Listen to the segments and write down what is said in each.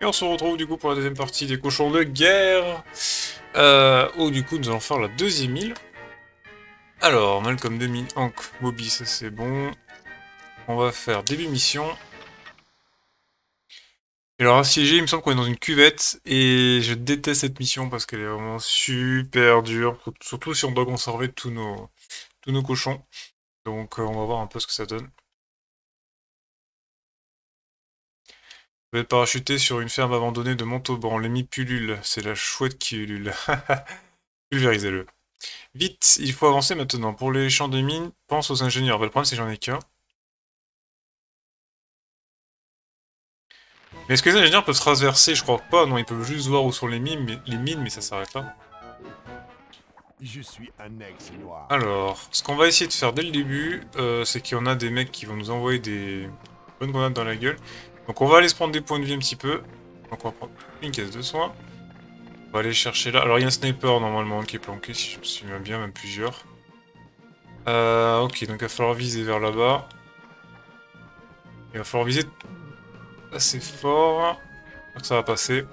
Et on se retrouve du coup pour la deuxième partie des cochons de guerre. Euh, où du coup nous allons faire la deuxième île. Alors, Malcolm demi Hank, Bobby, ça c'est bon. On va faire début mission. alors assiégé, il me semble qu'on est dans une cuvette et je déteste cette mission parce qu'elle est vraiment super dure, surtout si on doit conserver tous nos, tous nos cochons. Donc euh, on va voir un peu ce que ça donne. Vous êtes parachuté sur une ferme abandonnée de Montauban. L'émi pullule. C'est la chouette qui ulule. Pulvérisez-le. Vite, il faut avancer maintenant. Pour les champs de mines, pense aux ingénieurs. Bah, le problème, c'est que j'en ai qu'un. Mais est-ce que les ingénieurs peuvent se transverser Je crois pas. Non, ils peuvent juste voir où sont les mines, mais, les mines, mais ça s'arrête là. Je suis noir. Alors, ce qu'on va essayer de faire dès le début, euh, c'est qu'il y en a des mecs qui vont nous envoyer des bonnes grenades dans la gueule. Donc on va aller se prendre des points de vie un petit peu. Donc on va prendre une caisse de soins. On va aller chercher là. Alors il y a un sniper normalement qui est planqué, si je me souviens bien, même plusieurs. Euh, ok, donc il va falloir viser vers là-bas. Il va falloir viser assez fort. que ça va passer.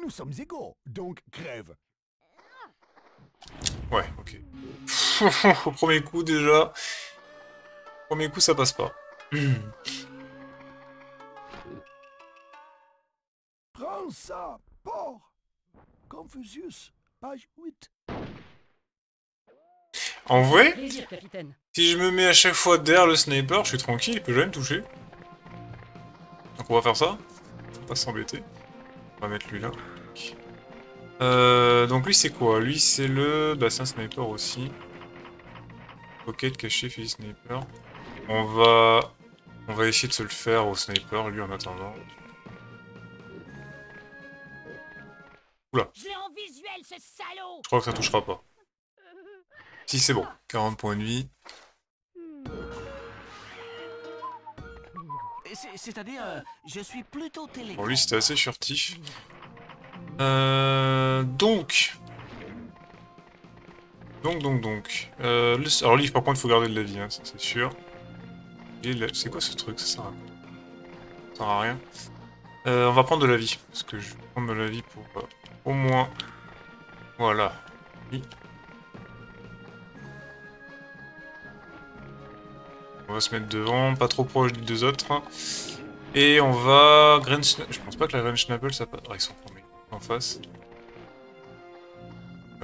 Nous sommes égaux, donc crève. Ouais, ok. Au premier coup déjà. Au premier coup ça passe pas. Prends ça, porc Confucius, page 8. En vrai, si je me mets à chaque fois derrière le sniper, je suis tranquille, il peut jamais me toucher. Donc on va faire ça. Faut pas s'embêter. On va mettre lui là. Euh, donc lui c'est quoi? Lui c'est le... Bah c'est un sniper aussi. Pocket, caché, fusil sniper. On va... On va essayer de se le faire au sniper, lui en attendant. Oula. Je crois que ça touchera pas. Si c'est bon, 40 points de vie. C'est-à-dire, euh, je suis plutôt télé. Bon, lui c'était assez furtif. Euh, donc. Donc, donc, donc. Euh, Alors, lui, par contre, il faut garder de la vie, hein, c'est sûr. C'est quoi ce truc? Ça sert à, ça sert à rien. Euh, on va prendre de la vie, parce que je vais prendre de la vie pour euh, au moins... Voilà. On va se mettre devant, pas trop proche des deux autres. Et on va... Je pense pas que la Grain Schnabel, ça... Ah, ils sont en face.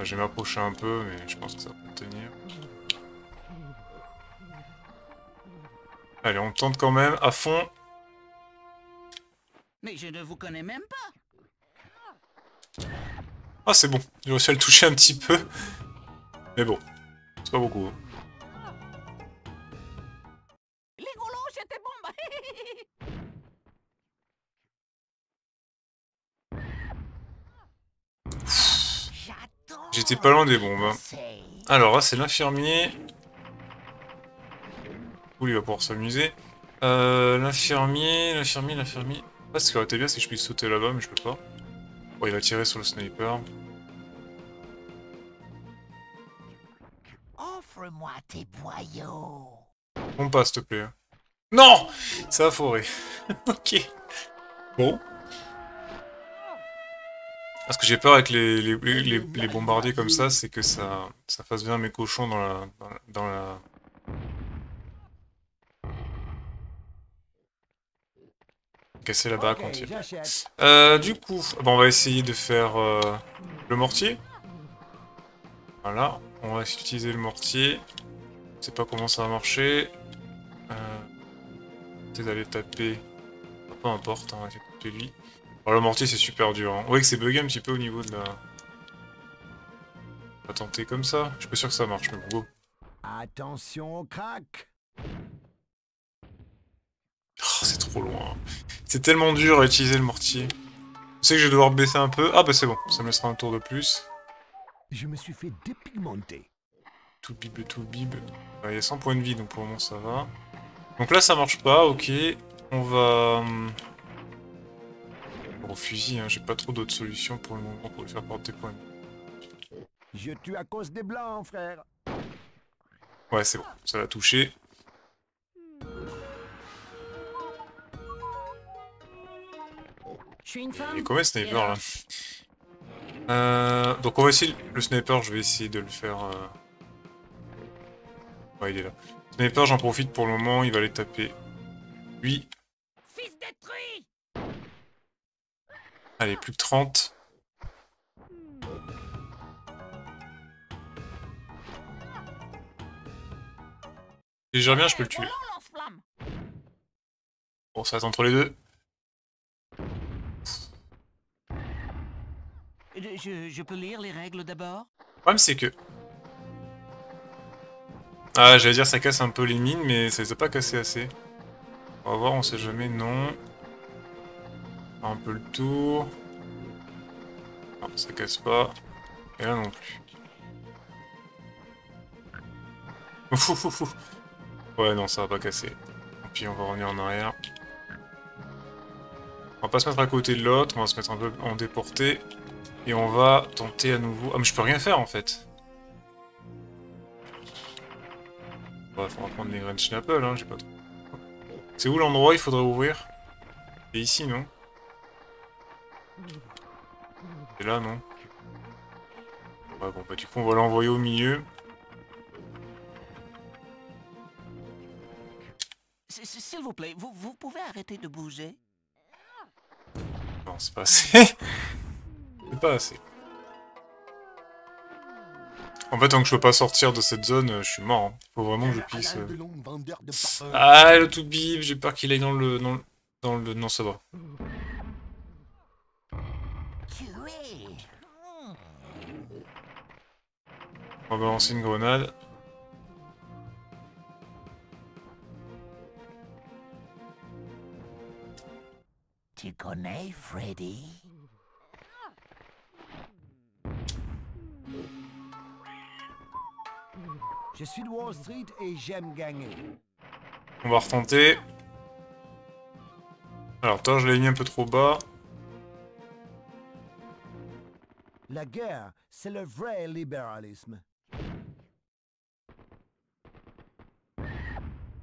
je vais m'approcher un peu, mais je pense que ça peut tenir. Allez, on tente quand même, à fond. Je ne vous connais même pas. Ah, c'est bon. J'ai réussi à le toucher un petit peu. Mais bon, c'est pas beaucoup. Hein. J'étais pas loin des bombes. Hein. Alors là, c'est l'infirmier. Où il va pouvoir s'amuser. Euh, l'infirmier, l'infirmier, l'infirmier. Ah, ce qui aurait été bien, c'est que je puisse sauter là-bas, mais je peux pas. Bon, il va tirer sur le sniper. Offre-moi tes boyaux. On passe, s'il te plaît. Non Ça a foré. ok. Bon. Parce que j'ai peur avec les, les, les, bombardiers comme ça, c'est que ça, ça fasse bien mes cochons dans la, dans la, casser la baraque entière. Euh, du coup, on va essayer de faire euh, le mortier. Voilà, on va utiliser le mortier. Je sais pas comment ça va marcher. Euh, d'aller taper. Peu importe, hein, on va taper lui. Alors, le mortier c'est super dur. Hein. On voit que c'est bugué un petit peu au niveau de la... On va tenter comme ça. Je suis pas sûr que ça marche, mais bon, go. Attention au crack Oh, c'est trop loin. C'est tellement dur à utiliser le mortier. Je sais que je vais devoir baisser un peu. Ah bah c'est bon, ça me laissera un tour de plus. Je me suis fait dépigmenter. Tout bib, tout bib. Il y a 100 points de vie, donc pour le moment ça va. Donc là ça marche pas, ok. On va... Bon, hum, fusil, hein, j'ai pas trop d'autres solutions pour le moment pour lui faire porter points Je tue à cause des blancs, frère. Ouais, c'est bon, ça l'a touché. Je suis une femme. Il snipers là euh, Donc on va essayer le sniper, je vais essayer de le faire... Euh... Ouais il est là. Sniper j'en profite pour le moment, il va aller taper lui. Fils détruit Allez, plus que 30. Si je bien, je peux le tuer. Volant lance-flamme Bon, ça va être entre les deux. Je, peux lire les règles d'abord? Le problème, c'est que... Ah, j'allais dire ça casse un peu les mines, mais ça les a pas cassé assez. On va voir, on sait jamais, non. Un peu le tour. Non, ça casse pas. Et là non plus. Ouais, non, ça va pas casser. Et puis on va revenir en arrière. On va pas se mettre à côté de l'autre, on va se mettre un peu en déporté. Et on va tenter à nouveau... Ah mais je peux rien faire en fait. Bref, on va prendre les graines Schnapple, hein, j'ai pas trop... C'est où l'endroit il faudrait ouvrir? C'est ici, non? C'est là, non? Ouais, bon, bah du coup on va l'envoyer au milieu. S'il vous plaît, vous, vous pouvez arrêter de bouger Non, c'est pas assez. C'est pas assez. En fait, tant que je peux pas sortir de cette zone, euh, je suis mort. hein. Faut vraiment que je puisse... Euh. Ah, le tout bip, j'ai peur qu'il aille dans le... Dans le... Dans le... Non, ça va. On va balancer une grenade. Tu connais Freddy? Je suis de Wall Street et j'aime gagner. On va retenter. Alors, toi, je l'ai mis un peu trop bas. La guerre, c'est le vrai libéralisme.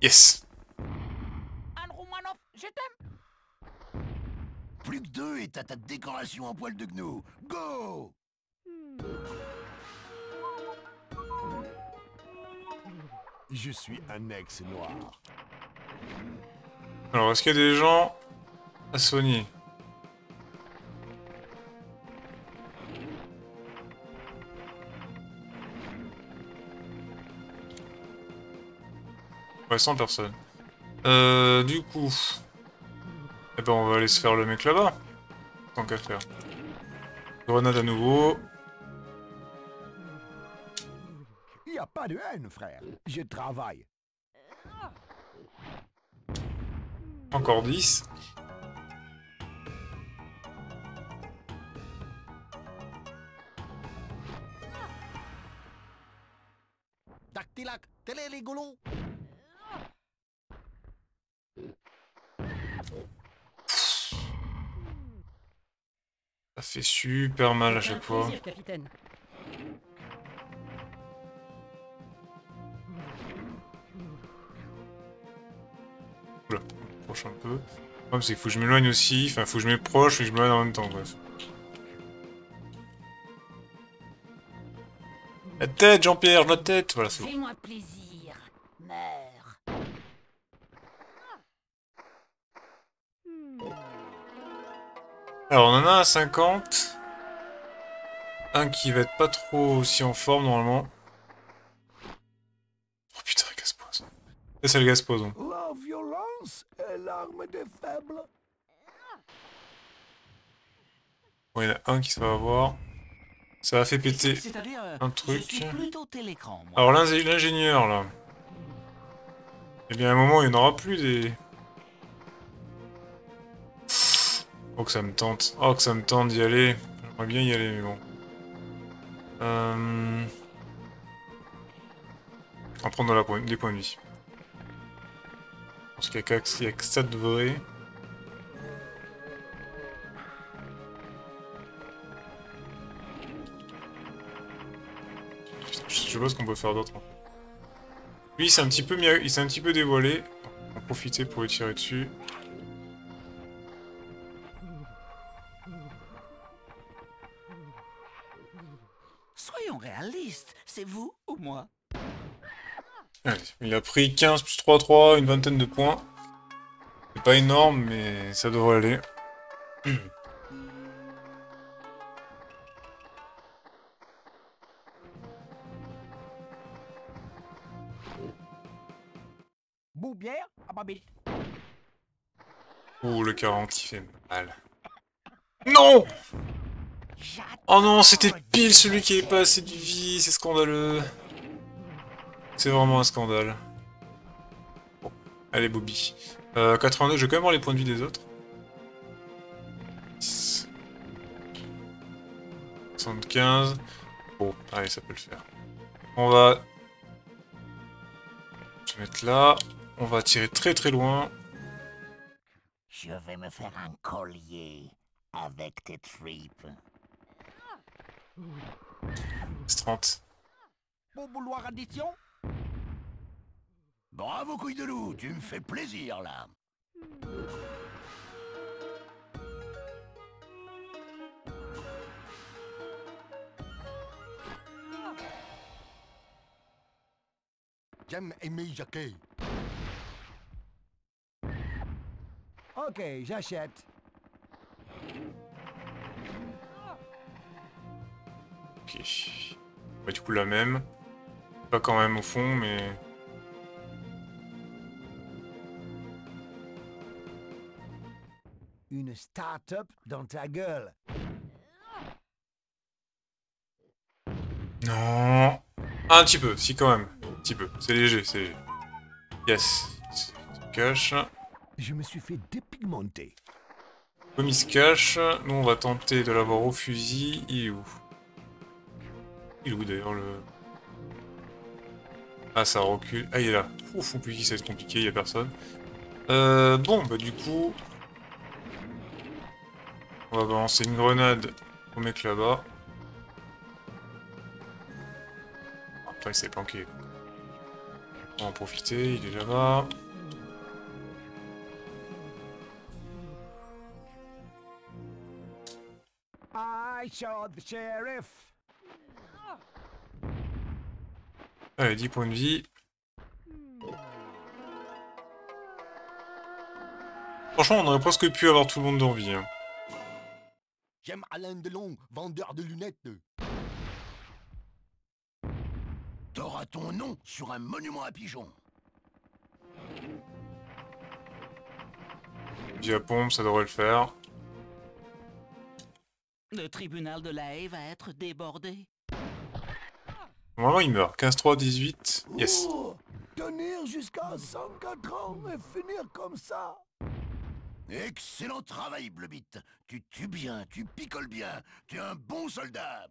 Yes Anne Roumanoff, je t'aime Plus que deux et t'as ta décoration en poil de gnou. Go Je suis un ex-noir. Alors, est-ce qu'il y a des gens à soigner Ouais, 100 personnes. Euh, du coup... Eh ben, on va aller se faire le mec là-bas. Tant qu'à faire. Grenade à nouveau. Pas de haine, frère. Je travaille. Encore 10. Dactylac, télé les golons. Ça fait super mal à chaque fois. plaisir, capitaine. Un peu. Le problème, c'est qu'il faut que je m'éloigne aussi. Enfin, faut que je m'éloigne proche et que je m'éloigne en même temps, bref. La tête, Jean-Pierre, la tête Voilà, c'est bon. Fais-moi plaisir. Meurs. Alors, on en a un 50. Un qui va être pas trop aussi en forme, normalement. Oh putain, le gaz. Ça, c'est le gaz. La violence est l'arme des faibles. Bon, il y en a un qui se va avoir. Ça a fait péter. Euh, un truc. Alors, l'ingé- l'ingénieur, là. Eh bien, à un moment, il n'y en aura plus des... Oh, que ça me tente. Oh, que ça me tente d'y aller. J'aimerais bien y aller, mais bon. Euh... On va prendre des points de vie. Parce qu'il n'y a que 7 vrais. Je sais pas ce qu'on peut faire d'autre. Lui, il s'est un petit peu, il s'est un petit peu dévoilé. On va profiter pour le tirer dessus. Soyons réalistes, c'est vous ou moi? Allez, il a pris 15 plus 3, 3, une vingtaine de points. C'est pas énorme, mais ça devrait aller. Boubière? À Babel. Ouh, le 40 qui fait mal. Non Oh non, c'était pile celui qui avait pas assez de vie, c'est scandaleux. C'est vraiment un scandale. Bon, allez Bobby. Euh, 82, je vais quand même voir les points de vie des autres. 75. Bon, allez, ça peut le faire. On va se mettre là. On va tirer très très loin. Je vais me faire un collier avec tes tripes. C'est 30. Pour vouloir addition? Bravo, couille de loup, tu me fais plaisir, là. J'aime aimer Jacquet. Ok, j'achète. Ok. Bah, du coup, la même. Pas quand même au fond, mais... Une start-up dans ta gueule. Non Un petit peu, si quand même. Un petit peu. C'est léger, c'est léger. Yes. Cache. Je me suis fait dépigmenter. Comme il se cache, nous on va tenter de l'avoir au fusil. Il est où? Il est où d'ailleurs le... Ah ça recule. Ah il est là. Ouf, plus ça va être compliqué, il y a personne. Euh, bon, bah du coup... On va balancer une grenade au mec là-bas. Ah, il s'est planqué. On va en profiter, il est là-bas. I shot the sheriff. Allez, 10 points de vie. Franchement, on aurait presque pu avoir tout le monde d'envie. Hein. J'aime Alain Delon, vendeur de lunettes. T'auras ton nom sur un monument à pigeons. Pompe, ça devrait le faire. Le tribunal de la Haye va être débordé. Normalement, il meurt. 15-3, 18. Yes. Oh, tenir jusqu'à 104 ans et finir comme ça. Excellent travail, Blebit. Tu tues bien, tu picoles bien. Tu es un bon soldat.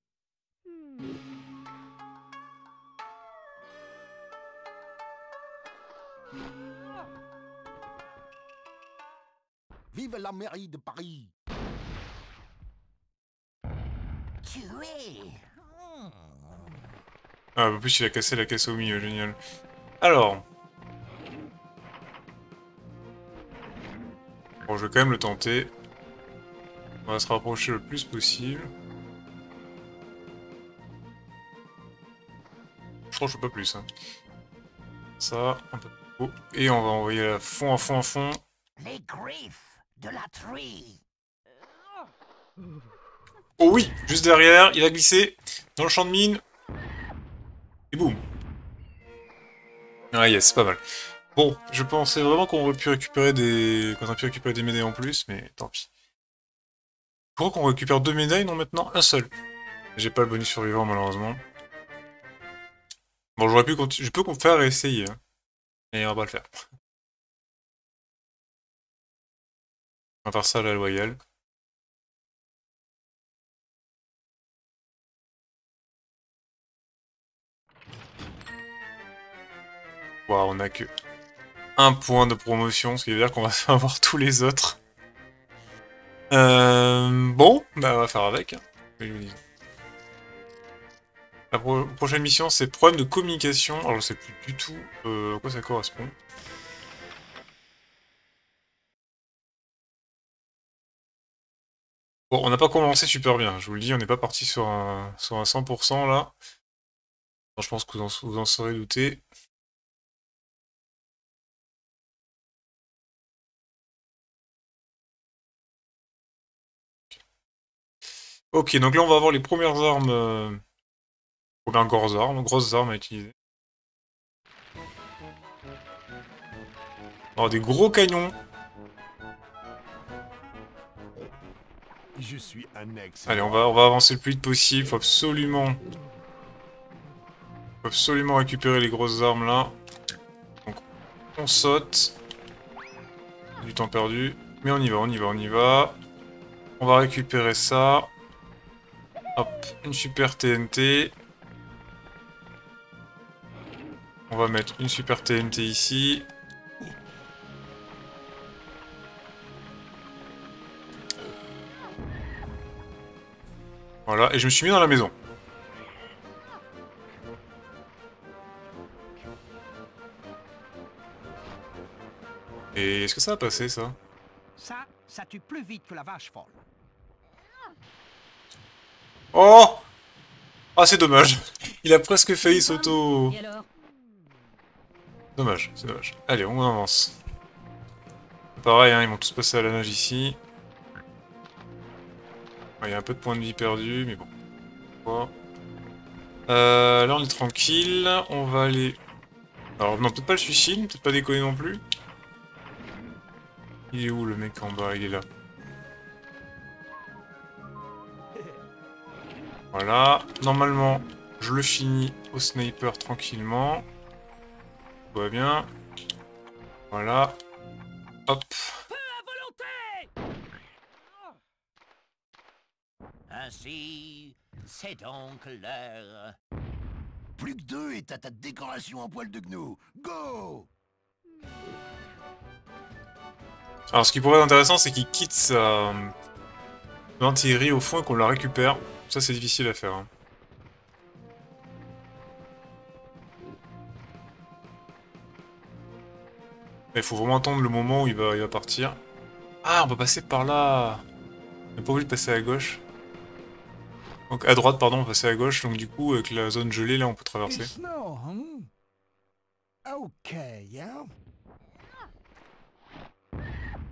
Vive la mairie de Paris. Tué Ah, en plus, il a cassé la caisse au milieu, génial. Alors. Bon, je vais quand même le tenter. On va se rapprocher le plus possible. Je crois que je peux pas plus. Hein. Ça, un peu plus haut. Et on va envoyer à fond, à fond, à fond. Les griffes de la tree Oh oui, juste derrière, il a glissé dans le champ de mine. Et boum. Ah yes, c'est pas mal. Bon, je pensais vraiment qu'on aurait pu récupérer des... qu'on aurait pu récupérer des médailles en plus, mais tant pis. Je crois qu'on récupère deux médailles, non maintenant un seul. J'ai pas le bonus survivant malheureusement. Bon, j'aurais pu continuer... Je peux faire essayer. Hein. Mais on va pas le faire. On va faire ça à la loyale. On a que un point de promotion, ce qui veut dire qu'on va avoir tous les autres. Euh, bon, bah on va faire avec. hein. La pro- prochaine mission, c'est problème de communication. Alors je sais plus du tout euh, à quoi ça correspond. Bon, on n'a pas commencé super bien, je vous le dis, on n'est pas parti sur un, sur un 100% là. je pense que vous en, vous en serez douté. Ok, donc là on va avoir les premières armes, euh, premières grosses armes, grosses armes à utiliser. On des gros canons. Je suis. Allez, on va, on va avancer le plus vite possible. Faut absolument, faut absolument récupérer les grosses armes là. Donc, on saute. Du temps perdu. Mais on y va, on y va, on y va. On va récupérer ça. Hop, une super TNT. On va mettre une super TNT ici. Voilà, et je me suis mis dans la maison. Et est-ce que ça a passé ça? Ça, ça tue plus vite que la vache folle. Oh Ah c'est dommage. Il a presque failli s'auto... Dommage, c'est dommage. Allez, on avance. Pareil, hein, ils vont tous passer à la nage ici. Il y a un peu de points de vie perdus, mais bon. Pourquoi? Euh, là, on est tranquille. On va aller... Alors, non, peut-être pas le suicide, peut-être pas déconner non plus. Il est où, le mec en bas? Il est là. Voilà. Normalement, je le finis au sniper tranquillement. Tout va bien. Voilà. Hop. Ainsi, c'est donc l'heure. Plus que deux et t'as ta décoration en poil de gnou. Go Alors, ce qui pourrait être intéressant, c'est qu'il quitte sa artillerie au fond et qu'on la récupère. Ça, c'est difficile à faire. hein. Il faut vraiment attendre le moment où il va, il va partir. Ah, on peut passer par là On n'est pas obligé de passer à gauche. Donc à droite, pardon, on peut passer à gauche. Donc du coup, avec la zone gelée, là, on peut traverser. Hmm?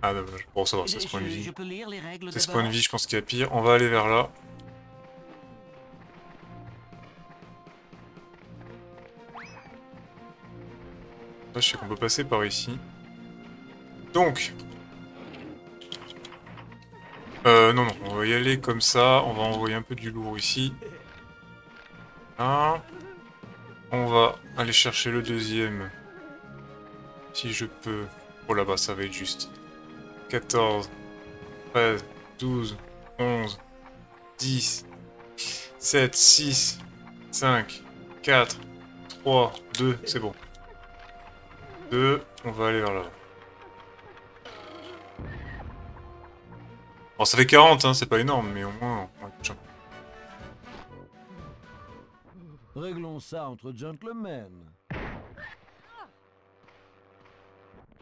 Ah, dommage. Bon, ça va, c'est ce point de vie. C'est ce de point de vie, je pense qu'il y a pire. On va aller vers là. Je sais qu'on peut passer par ici. Donc. Euh, non, non, on va y aller comme ça. On va envoyer un peu du lourd ici. On va aller chercher le deuxième. Si je peux. Oh là-bas, ça va être juste. 14, 13, 12, 11, 10, 7, 6, 5, 4, 3, 2, c'est bon. 2, on va aller vers là. Bon, ça fait 40, hein, c'est pas énorme, mais au moins, on va toucher un peu. Réglons ça entre gentlemen.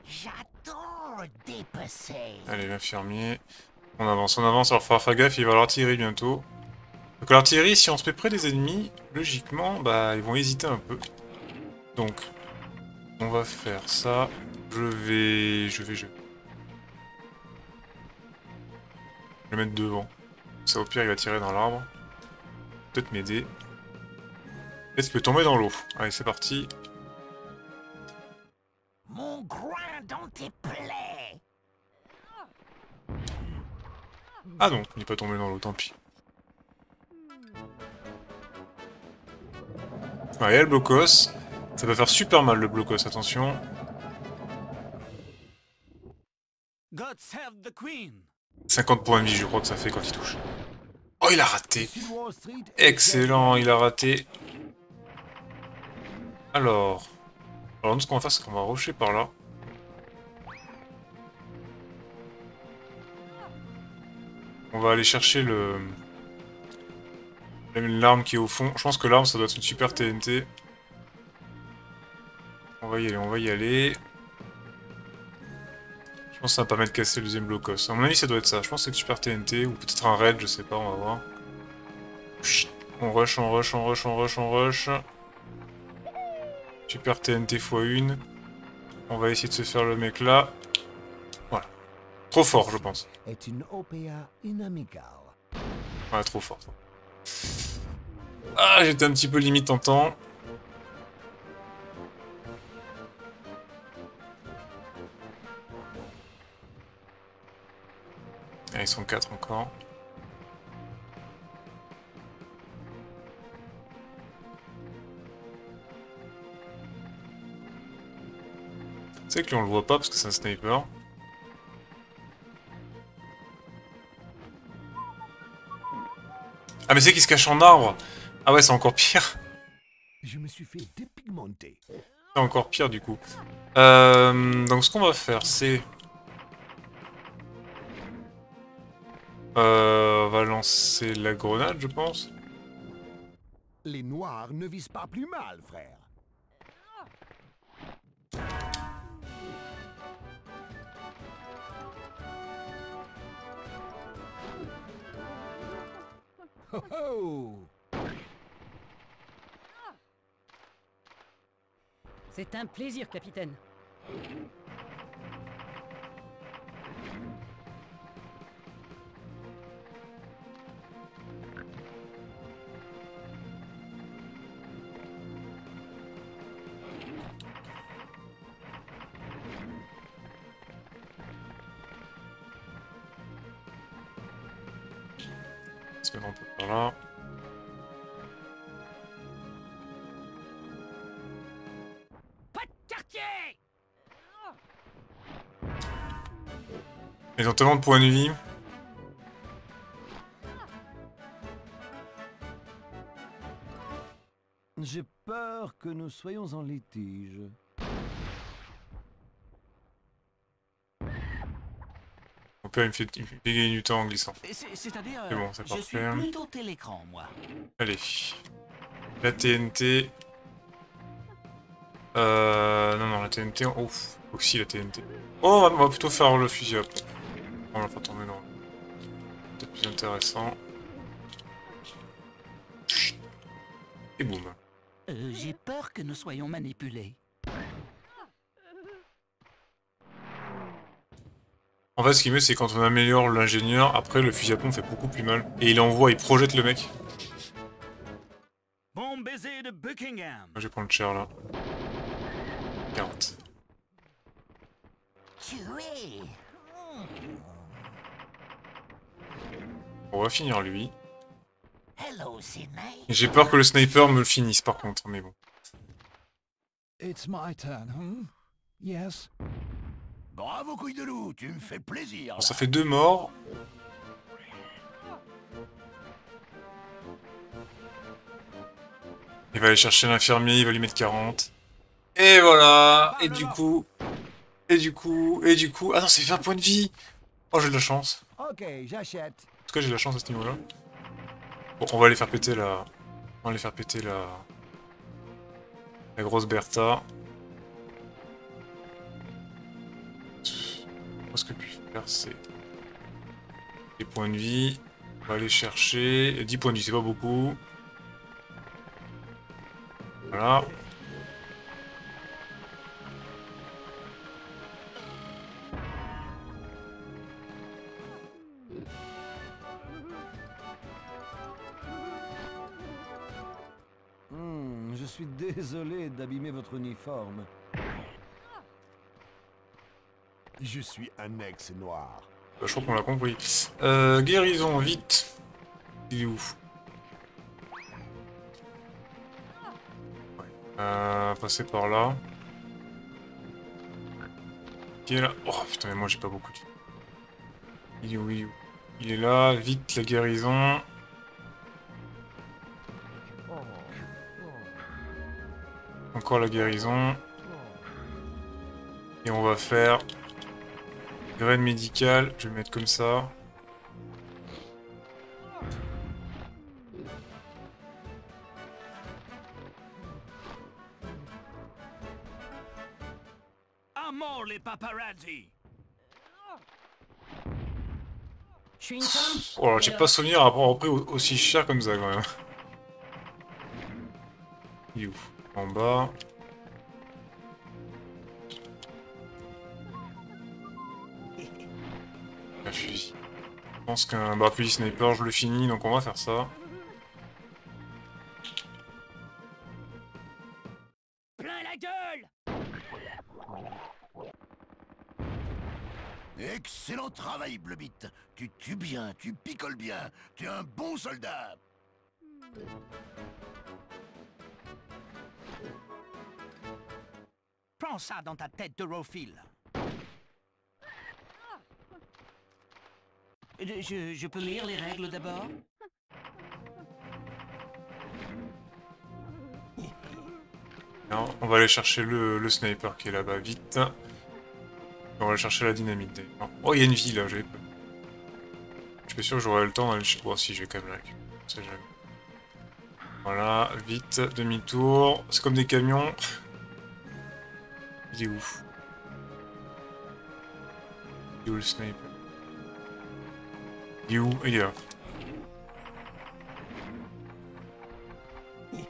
J'adore dépecer. Allez, l'infirmier. On avance, on avance. Alors, faudra faire gaffe, il va l'artillerie bientôt. Donc, l'artillerie, si on se met près des ennemis, logiquement, bah, ils vont hésiter un peu. Donc, on va faire ça. Je vais... Je vais... Je vais le mettre devant. Ça, au pire, il va tirer dans l'arbre. Peut-être m'aider. Peut-être qu'il peut tomber dans l'eau? Allez, c'est parti. Mon groin dans tes plaies. Ah non, il n'est pas tombé dans l'eau, tant pis. Ouais, il y a le blocos. Ça va faire super mal le blocos, attention. God save the Queen 50 points de vie, je crois que ça fait quand il touche. Oh, il a raté. Excellent, il a raté. Alors... Alors nous, ce qu'on va faire, c'est qu'on va rusher par là. On va aller chercher le... L'arme qui est au fond. Je pense que l'arme, ça doit être une super TNT. On va y aller, on va y aller. Je pense que ça va pas mettre casser le deuxième blocos. À mon avis, ça doit être ça. Je pense que c'est super TNT, ou peut-être un raid, je sais pas, on va voir. Chut. On rush, on rush, on rush, on rush, on rush. Super TNT x1. On va essayer de se faire le mec là. Voilà. Trop fort, je pense. Ouais, trop fort. Ah, j'étais un petit peu limite en temps. Sont 4 encore. C'est que lui on le voit pas parce que c'est un sniper. Ah mais c'est qu'il se cache en arbre Ah ouais c'est encore pire Je me suis fait dépigmenter. C'est encore pire du coup. Euh, donc ce qu'on va faire c'est... Euh, on va lancer la grenade je pense. Les noirs ne visent pas plus mal, frère. Ho ho C'est un plaisir, capitaine. Tellement de points de vie. J'ai peur que nous soyons en litige. Mon père il me fait, gagner du temps en glissant. C'est- C'est-à-dire, C'est euh, bon, c'est je suis parfait. plutôt télécran, moi. Allez. La TNT. Euh... Non, non, la TNT... Ouf, aussi la TNT. Oh, on va, on va plutôt faire le fusil après. On va pas tomber dans... Peut-être plus intéressant. Et boum. Euh, J'ai peur que nous soyons manipulés. En fait, ce qui est mieux, c'est quand on améliore l'ingénieur, après le fusil à pompe fait beaucoup plus mal. Et il envoie, il projette le mec. Bon baiser de Buckingham. Moi, je vais prendre le chair là. 40. Tué On va finir lui. J'ai peur que le sniper me le finisse par contre, mais bon. It's my turn, hmm? Yes. Bravo, couille de loup, tu me fais plaisir. Bon, ça fait deux morts. Il va aller chercher l'infirmier, il va lui mettre 40. Et voilà Et du coup... Et du coup... Et du coup... Ah non, c'est 20 points de vie Oh, j'ai de la chance. Ok, j'achète. Tout cas, j'ai la chance à ce niveau-là. Bon, on va aller faire péter la... On va aller faire péter la... La grosse Bertha. Moi, ce que je peux faire, c'est... Les points de vie. On va aller chercher... 10 points de vie, c'est pas beaucoup. Voilà. Suis désolé d'abîmer votre uniforme. Je suis un ex-noir. Bah, je crois qu'on l'a compris. Euh, guérison, vite. Il est où Ouais. Euh, passer par là. Qui est là Oh putain, mais moi j'ai pas beaucoup de... Il est où Il est où? Il est là, vite la guérison. Encore la guérison. Et on va faire Graine médicale, je vais mettre comme ça. À mort les paparazzi. Oh, j'ai pas souvenir à avoir pris au- aussi cher comme ça quand même. Il est en bas. Je pense qu'un parapluie sniper, je le finis, donc on va faire ça. Plein la gueule Excellent travail, Blebit. Tu tues bien, tu picoles bien. Tu es un bon soldat. Ça dans ta tête de Rofil. Je, peux lire les règles d'abord? Non, on va aller chercher le, sniper qui est là-bas, vite. On va aller chercher la dynamite. Oh, il y a une vie là, j'ai peur. Je suis sûr que j'aurai le temps d'aller chez... Bon, si, je vais quand même la. Voilà, vite, demi-tour. C'est comme des camions. Est où Il est où le sniper Il est où? Il.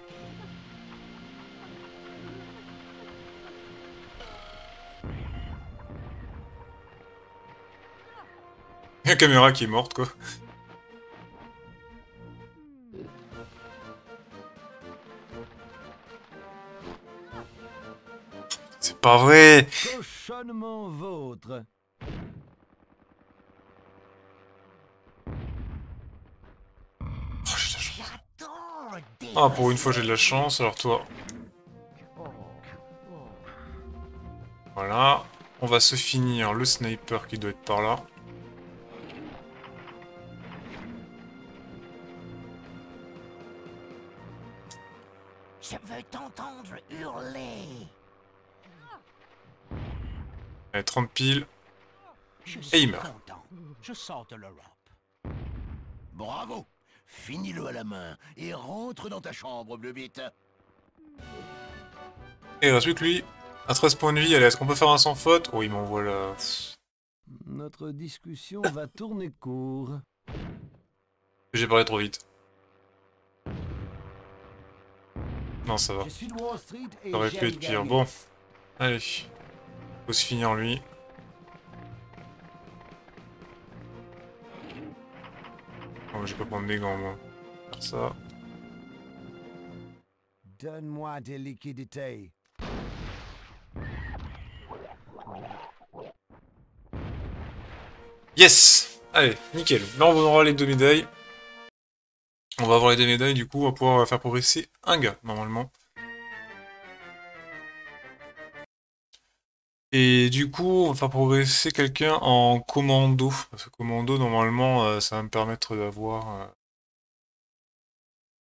La caméra qui est morte, quoi. Pas vrai Cochonnement vôtre. Oh, j'ai de la chance. Ah, pour une fois j'ai de la chance, alors toi... Voilà. On va se finir le sniper qui doit être par là. 30 piles. Je Et il meurt. content. Je sors de l'Europe. Bravo. Finis-le à la main et rentre dans ta chambre. Et il reste plus que lui. À 13 points de vie, allez, est-ce qu'on peut faire un sans faute? Oh, il m'envoie là. Notre discussion va tourner court. J'ai parlé trop vite. Non, ça va. Ça aurait pu être pire. Bon. Allez. Faut se finir lui. Oh, j'ai pas prendre mes gants, moi. Faire ça. Donne-moi des liquidités. Yes Allez, nickel. Là, on aura les deux médailles. On va avoir les deux médailles, du coup, on va pouvoir faire progresser un gars, normalement. Et du coup, on va faire progresser quelqu'un en commando. Parce que commando, normalement, euh, ça va me permettre d'avoir... euh,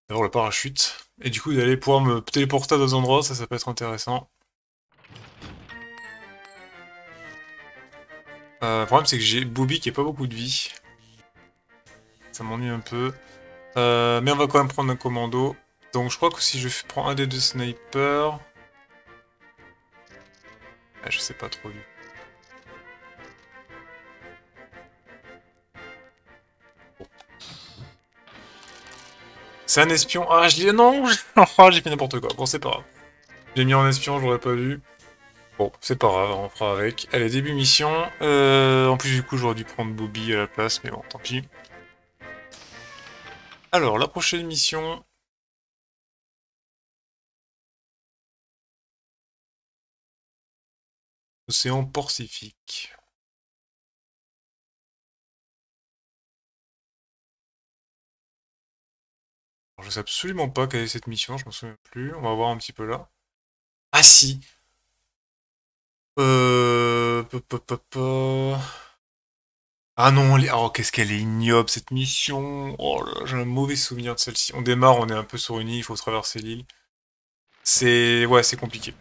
d'avoir le parachute. Et du coup, d'aller pouvoir me téléporter à d'autres endroits, ça, ça peut être intéressant. Euh, le problème, c'est que j'ai Bobby qui a pas beaucoup de vie. Ça m'ennuie un peu. Mais on va quand même prendre un commando. Donc je crois que si je prends un des deux snipers... Ah, je sais pas trop lui. C'est un espion. Ah, je l'ai... Non J'ai fait n'importe quoi. Bon, c'est pas grave. J'ai mis en espion, je l'aurais pas vu. Bon, c'est pas grave, on fera avec. Allez, début mission. Euh, en plus, du coup, j'aurais dû prendre Bobby à la place, mais bon, tant pis. Alors, la prochaine mission... Océan Pacifique. Alors, je sais absolument pas quelle est cette mission, je m'en souviens plus. On va voir un petit peu là. Ah si Euh... Ah non, est- oh, qu'est-ce qu'elle est ignoble cette mission. Oh j'ai un mauvais souvenir de celle-ci. On démarre, on est un peu sur une île, il faut traverser l'île. C'est... Ouais, c'est compliqué.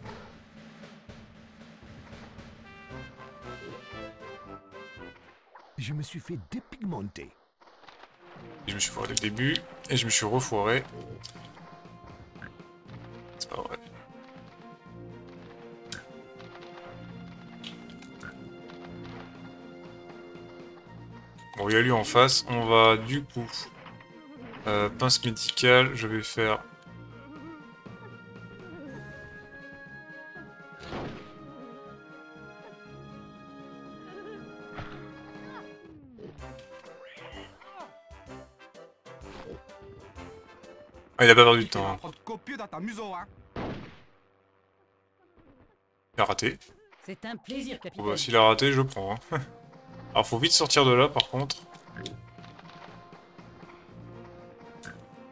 Je me suis fait dépigmenter. Je me suis foiré le début, et je me suis refoiré. C'est pas vrai. Bon, il y a lui en face. On va du coup... euh, pince médicale, je vais faire... Ah, il a pas perdu de temps. hein. hein. Il a raté. C'est un plaisir, Bon, capitaine. bah, s'il a raté, je prends. hein. Alors, faut vite sortir de là, par contre.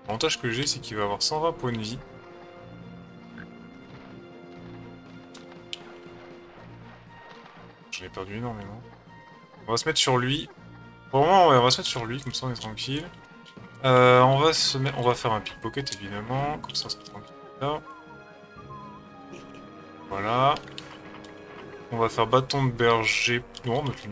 L'avantage que j'ai, c'est qu'il va avoir 120 points de vie. J'en ai perdu énormément. On va se mettre sur lui. Pour le moment, on va se mettre sur lui, comme ça on est tranquille. Euh, on va se on va faire un pickpocket évidemment, comme ça on sera tranquille là. Voilà. On va faire bâton de berger. Non, mais plus.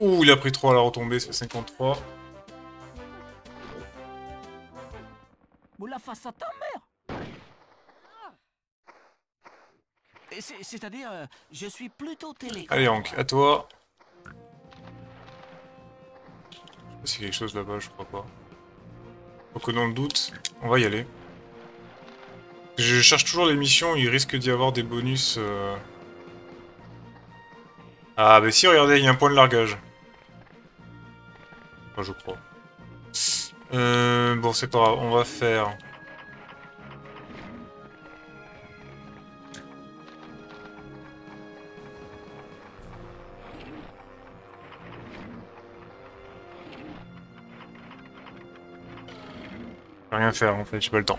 Ouh, il a pris 3 à la retombée, c'est 53. Ou la face à ta mère Et c'est- C'est-à-dire, euh, je suis plutôt télé. Allez, Hank, à toi. A quelque chose là-bas, je crois pas. Donc, dans le doute, on va y aller. Je cherche toujours les missions, il risque d'y avoir des bonus. euh. Ah, bah si, regardez, il y a un point de largage. Enfin, je crois. Euh, bon, c'est pas grave, on va faire. Rien faire en fait, j'ai pas le temps.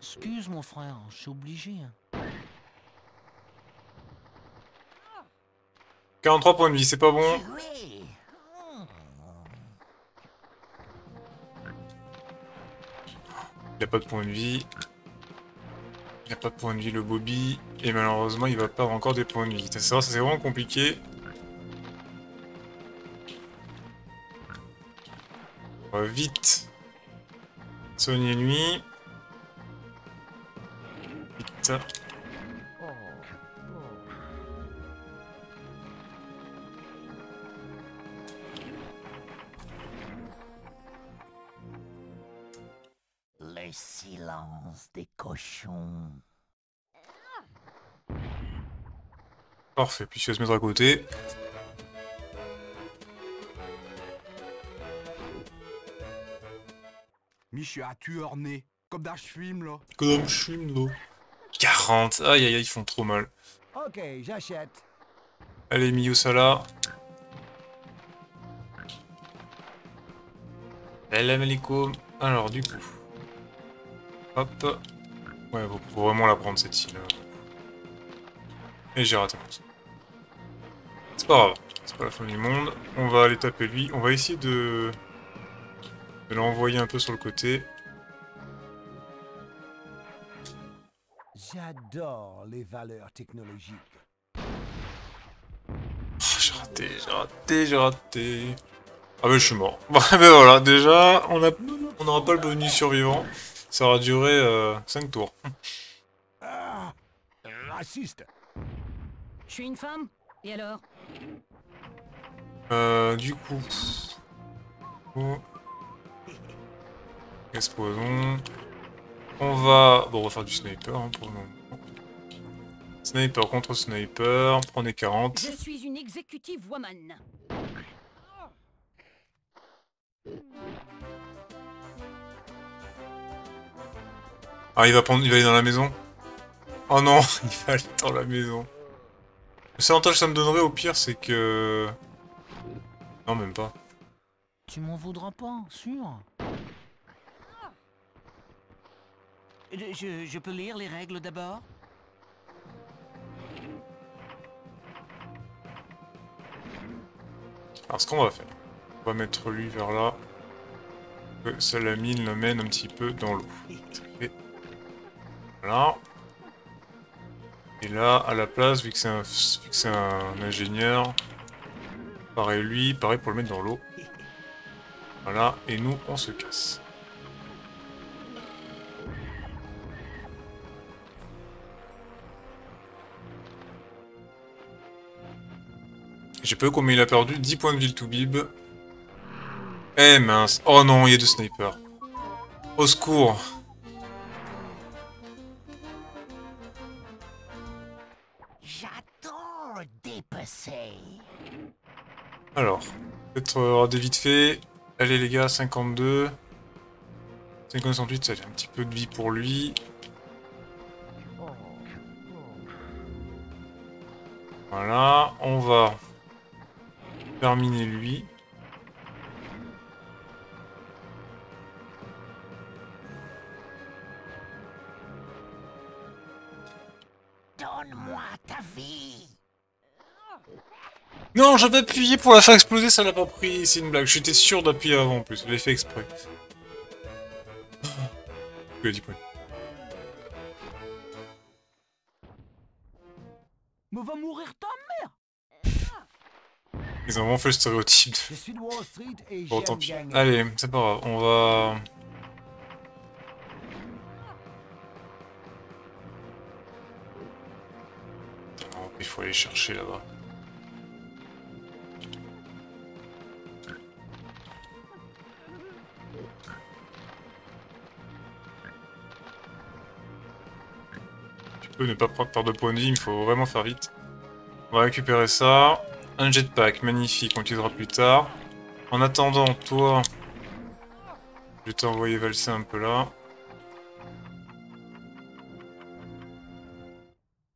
Excuse mon frère, je suis obligé. hein. 43 points de vie, c'est pas bon. Il a pas de points de vie. Il a pas de points de vie le Bobby. Et malheureusement, il va perdre encore des points de vie. Ça, c'est vraiment compliqué. Vite soigner lui. Vite. Le silence des cochons. Parfait, puis je vais se mettre à côté. Je suis un tueur né. Comme dans film, là. Comme suis, là. 40. Aïe aïe aïe, ils font trop mal. Ok, j'achète. Allez, Miyosala. Salam alaikum. Alors, du coup. Hop. Ouais, faut, vraiment la prendre cette île. Et j'ai raté mon. C'est pas grave. C'est pas la fin du monde. On va aller taper lui. On va essayer de. L'envoyer un peu sur le côté. J'adore les valeurs technologiques. Oh, j'ai raté, j'ai raté, j'ai raté. Ah mais je suis mort. Bon, ben voilà, déjà, on a, on n'aura pas le bonus survivant. Ça aura duré 5 tours. Ah, raciste. Je suis une femme? Et alors? Euh, du coup... Oh. On va... Bon, on va faire du sniper hein, pour le moment. Sniper contre sniper, prenez 40. Je suis une exécutive woman. Ah, il va prendre, il va aller dans la maison? Oh non, il va aller dans la maison. Le seul avantage que ça me donnerait au pire, c'est que... Non, même pas. Tu m'en voudras pas, sûr je, peux lire les règles d'abord? Alors, ce qu'on va faire, on va mettre lui vers là. Que ça la mine le mène un petit peu dans l'eau. Voilà. Et là, à la place, vu que c'est un, vu que c'est un ingénieur, pareil lui, pareil pour le mettre dans l'eau. Voilà, et nous, on se casse. J'ai pas vu combien il a perdu. 10 points de ville to bib. Eh mince. Oh non, il y a deux snipers. Au secours. J'adore dépasser. Alors, peut-être euh, regarder vite fait. Allez les gars, 52. 58, ça fait un petit peu de vie pour lui. Voilà, on va terminer lui. Donne-moi ta vie. Non, j'avais appuyé pour la faire exploser, ça l'a pas pris, c'est une blague. J'étais sûr d'appuyer avant en plus, je l'ai fait exprès. Que dit quoi Me va mourir ta Ils ont vraiment fait le stéréotype. de- Bon, tant pis. Allez, c'est pas grave, on va... Non, il faut aller chercher là-bas. Tu peux ne pas prendre perdre de points de vie, il faut vraiment faire vite. On va récupérer ça. Un jetpack, magnifique, on l'utilisera plus tard. En attendant, toi, je vais t'envoyer valser un peu là.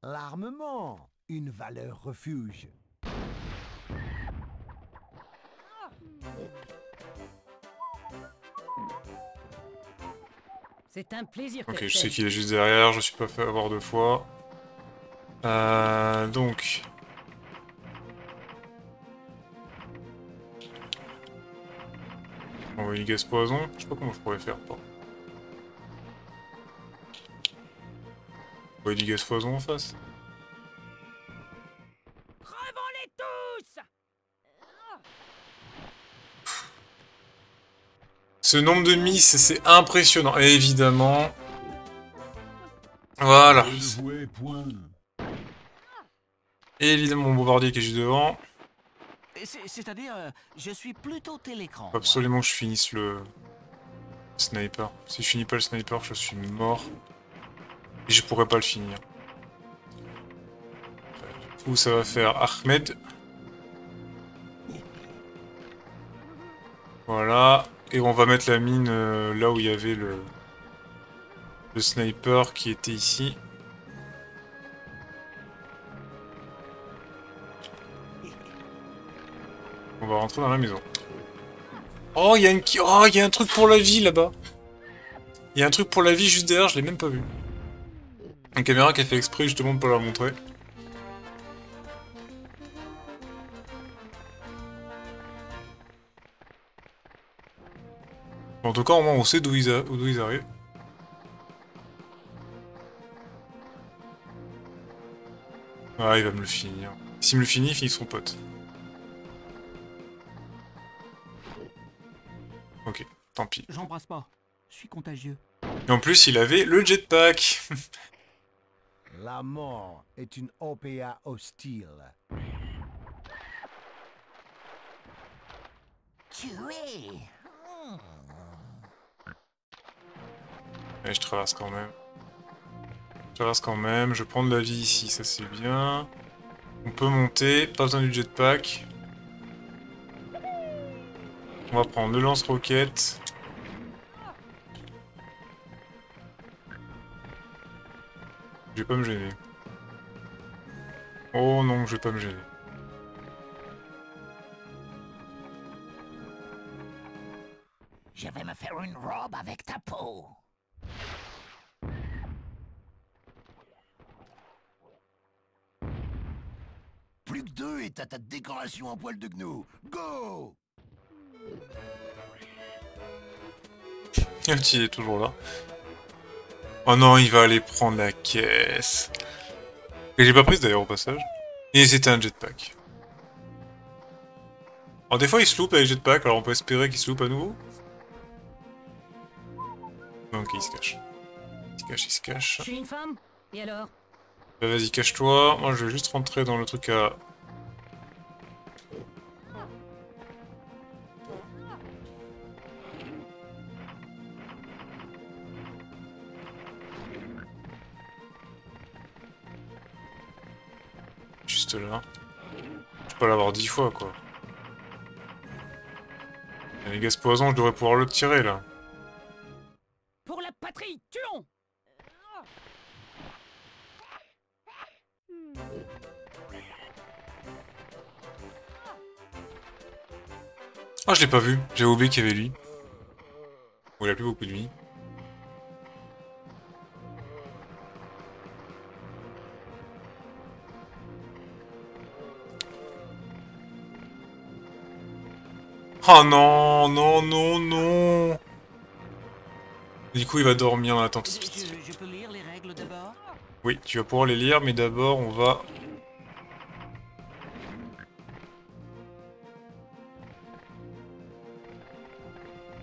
L'armement, une valeur refuge. C'est un plaisir. Ok, je sais qu'il est juste derrière, je suis pas fait avoir deux fois. Euh, donc... Envoyer du gaz poison, je sais pas comment je pourrais faire. Pas. Envoyer du gaz poison en face Crevons-les tous Ce nombre de miss, c'est impressionnant. Et évidemment... Voilà. Et évidemment mon bombardier qui est juste devant. C'est- C'est-à-dire, euh, je suis plutôt télécran. Absolument je finisse le sniper. Si je finis pas le sniper, je suis mort. Et je pourrais pas le finir. Du coup, ça va faire Ahmed? Voilà. Et on va mettre la mine euh, là où il y avait le sniper qui était ici. Va rentrer dans la maison. Oh, il y a Oh, un truc pour la vie là-bas. Il y a un truc pour la vie juste derrière, je l'ai même pas vu. Une caméra qui a fait exprès justement de pas la montrer. En tout cas, au moins, on sait d'où ils, ils arrivent. Ah, il va me le finir. S'il me le finit, il finit son pote. Tant pis. J'embrasse pas. Je suis contagieux. Et en plus, il avait le jetpack. La mort est une OPA hostile. Tuer. Je traverse quand même. Je traverse quand même. Je prends de la vie ici, ça c'est bien. On peut monter, pas besoin du jetpack. On va prendre le lance-roquette. Je vais pas me gêner. Oh non, je vais pas me gêner. Je vais me faire une robe avec ta peau. Plus que deux et t'as ta décoration en poil de gnou. Go Le petit est toujours là. Oh non, il va aller prendre la caisse. Et j'ai pas prise d'ailleurs au passage. Et c'était un jetpack. Alors des fois il se loupe avec jetpack, alors on peut espérer qu'il se loupe à nouveau. Ok, il se cache. Il se cache, il se Je cache. suis une femme Et alors? Bah, Vas-y, cache-toi. Moi je vais juste rentrer dans le truc à... Juste là. pas l'avoir dix fois, quoi. Et les gaz poison, je devrais pouvoir le tirer, là. Pour la patrie, tuons Ah, je l'ai pas vu. J'ai oublié qu'il y avait lui. Bon, il a plus beaucoup de vie. Oh non, non, non, non Du coup, il va dormir en attente. Je, je- peux lire les règles d'abord? Oui, tu vas pouvoir les lire, mais d'abord, on va...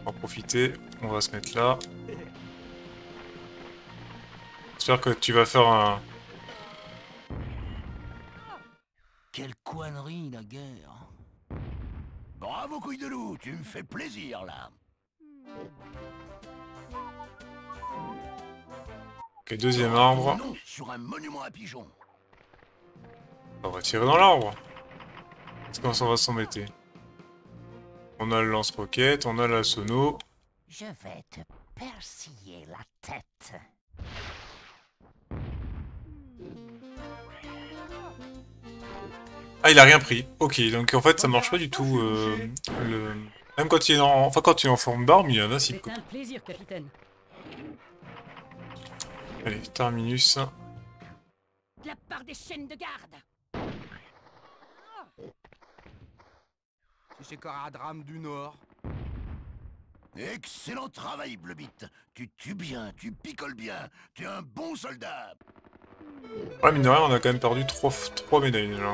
On va en profiter, on va se mettre là. J'espère que tu vas faire un... Quelle connerie, la guerre Bravo, couille de loup, tu me fais plaisir, là. Ok, deuxième arbre. Non, sur un monument à pigeons. On va tirer dans l'arbre. C'est comment ça va s'embêter. On a le lance-roquette, on a la sono. Je vais te persiller la tête. Ah, il a rien pris. Ok, donc en fait, ça marche pas du tout. euh, le... Même quand il est en... Enfin, quand il est en forme d'arme, il est invincible. C'est un plaisir, capitaine. Allez, terminus. De la part des chaînes de garde C'est chez Caradram du Nord. Excellent travail, Blebit. Tu tues bien, tu picoles bien. Tu es un bon soldat. Ouais, mine de rien, on a quand même perdu 3, trois médailles déjà.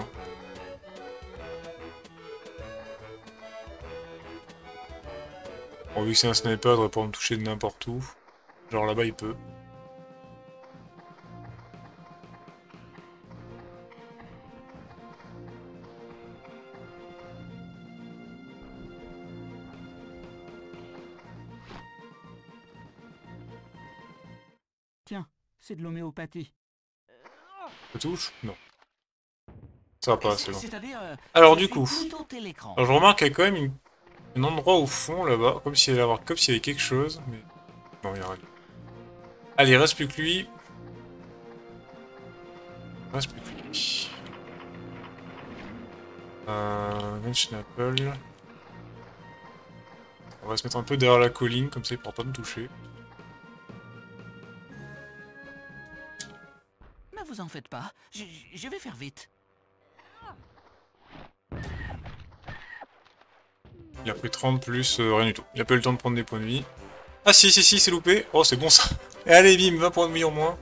Bon, vu que c'est un sniper, il devrait pouvoir me toucher de n'importe où. Genre là-bas, il peut. Tiens, c'est de l'homéopathie. Ça touche? Non. Ça va pas, c'est bon. Euh, Alors, je du coup. Alors je remarque qu'il y a quand même une- un endroit au fond là-bas, comme s'il y avait, comme y avait quelque chose, mais non, il y a rien. Allez, reste plus que lui. Reste plus que lui. Euh, Gunschnappel. On va se mettre un peu derrière la colline, comme ça il pourra pas me toucher. Mais vous en faites pas. Je vais faire vite. Il a pris 30 plus euh, rien du tout. Il a pas eu le temps de prendre des points de vie. Ah si, si, si, c'est loupé. Oh, c'est bon ça. Et allez, bim, 20 points de vie en moins.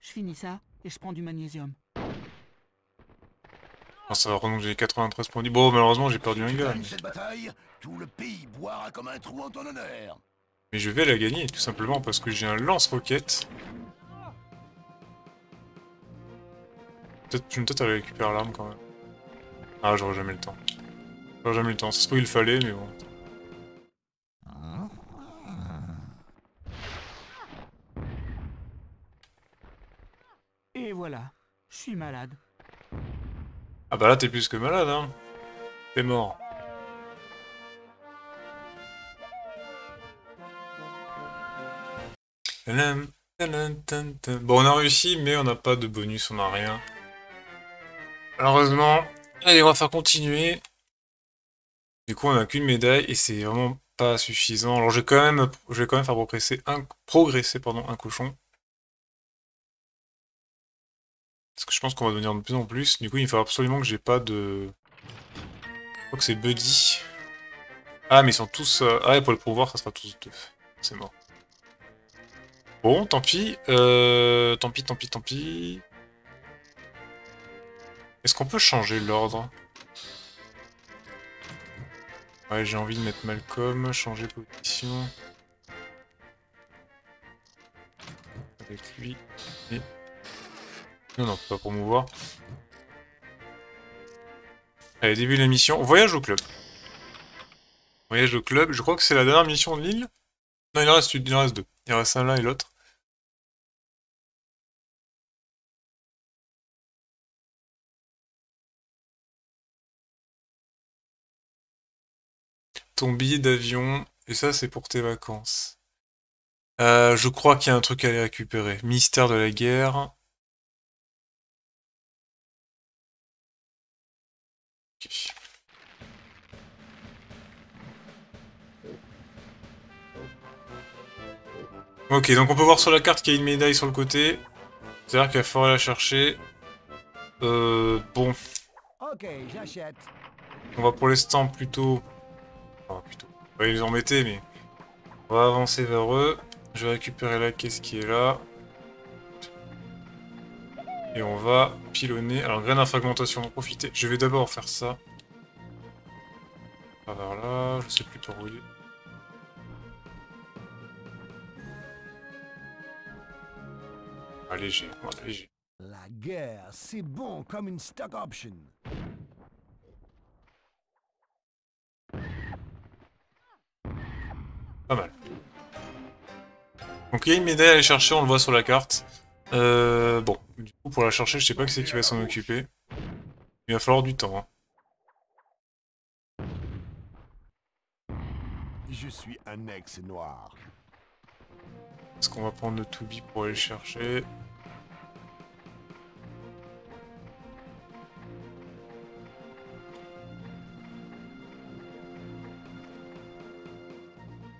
Je finis ça et je prends du magnésium. Ça va remonter 93 points. Bon, malheureusement, j'ai perdu un gars. gagnes cette bataille, tout le pays boira comme un trou en ton honneur. Mais je vais la gagner, tout simplement parce que j'ai un lance-roquette. Peut-être je vais peut-être aller récupérer l'arme quand même. Ah, j'aurai jamais le temps. J'aurai jamais le temps. Ça se trouve, il fallait, mais bon. Et voilà, je suis malade. Ah bah là, t'es plus que malade, hein. T'es mort. Bon, on a réussi, mais on n'a pas de bonus, on n'a rien. Malheureusement. Allez, on va faire continuer. Du coup, on n'a qu'une médaille, et c'est vraiment pas suffisant. Alors, je vais quand même, je vais quand même faire progresser un, progresser, pardon, un cochon. Parce que je pense qu'on va devenir de plus en plus. Du coup, il faut absolument que j'ai pas de... Je crois que c'est Buddy. Ah, mais ils sont tous... euh, Ah ouais, pour le pouvoir, ça sera tous deux. C'est mort. Bon, tant pis. Euh... Tant pis, tant pis, tant pis. Est-ce qu'on peut changer l'ordre? Ouais, j'ai envie de mettre Malcolm, changer position. Avec lui. Et... Non, non, pas promouvoir. Allez, début de la mission. Voyage au club. Voyage au club. Je crois que c'est la dernière mission de l'île. Non, il en reste, il deux. Il en reste un là et l'autre. Ton billet d'avion. Et ça, c'est pour tes vacances. Euh, je crois qu'il y a un truc à aller récupérer. Mystère de la guerre. Ok, donc on peut voir sur la carte qu'il y a une médaille sur le côté. C'est-à-dire qu'il va falloir la chercher. Euh, bon, Ok, j'achète. on va pour l'instant plutôt... Enfin, plutôt... On va les embêter, mais... On va avancer vers eux. Je vais récupérer la caisse qui est là. Et on va pilonner. Alors, graine à fragmentation, on va profiter. Je vais d'abord faire ça. Vers là, je sais plus où il est. Ah, léger. La guerre, c'est bon comme une stock option. Pas mal. Donc il y a une médaille à aller chercher, on le voit sur la carte. Euh, bon, du coup pour la chercher, je sais pas qui c'est qui va s'en occuper. Il va falloir du temps. hein. Je suis un ex-noir. Est-ce qu'on va prendre le to be pour aller le chercher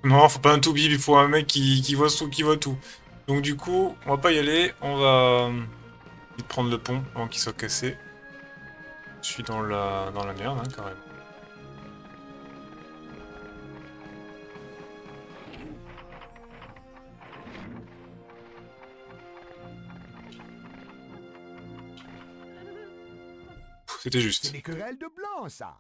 Non, faut pas un to be, il faut un mec qui, voit, tout- qui voit tout. Donc du coup, on va pas y aller, on va euh, prendre le pont avant qu'il soit cassé. Je suis dans la, dans la merde, hein, carrément. C'était C'est juste. des querelles de blanc, ça.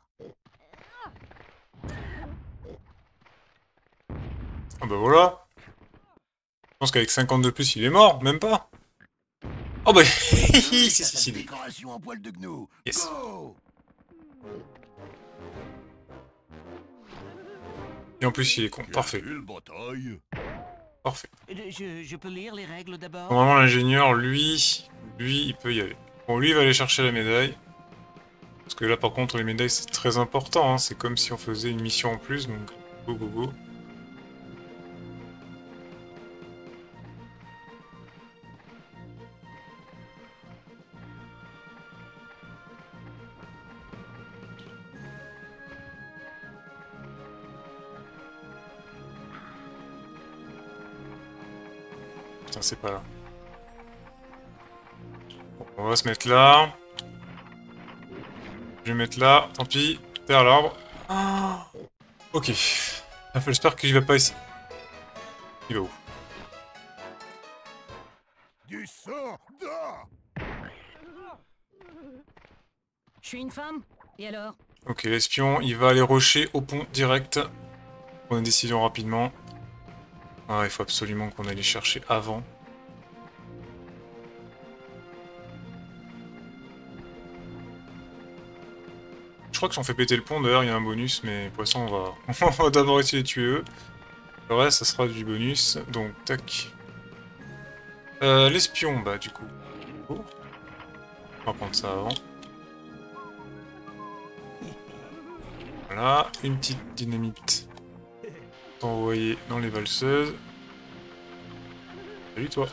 Ah bah voilà. Je pense qu'avec 50 de plus, il est mort, même pas. Oh bah, c'est suicidé. Décoration en poil de gnou. Yes. Go Et en plus, il est con. Parfait, parfait. Je, je peux lire les règles d'abord? Normalement, l'ingénieur, lui, lui, il peut y aller. Bon, lui, il va aller chercher la médaille. Parce que là, par contre, les médailles, c'est très important. hein. C'est comme si on faisait une mission en plus, donc go, go, go. Putain, c'est pas là. On va se mettre là. Je vais mettre là, tant pis. Derrière l'arbre. Ah. Ok. Ah, J'espère qu'il va pas ici. Il va où? Du sang d'or Je suis une femme Et alors? Ok, l'espion, il va aller rusher au pont direct. On a une décision rapidement. Ah, il faut absolument qu'on aille les chercher avant. Crois que si on fait péter le pont, d'ailleurs, il y a un bonus, mais pour l'instant, on va, va d'abord essayer de tuer eux. Le reste, ça sera du bonus. Donc, tac. Euh, l'espion, bah, du coup. On va prendre ça avant. Voilà, une petite dynamite envoyée dans les valseuses. Salut toi.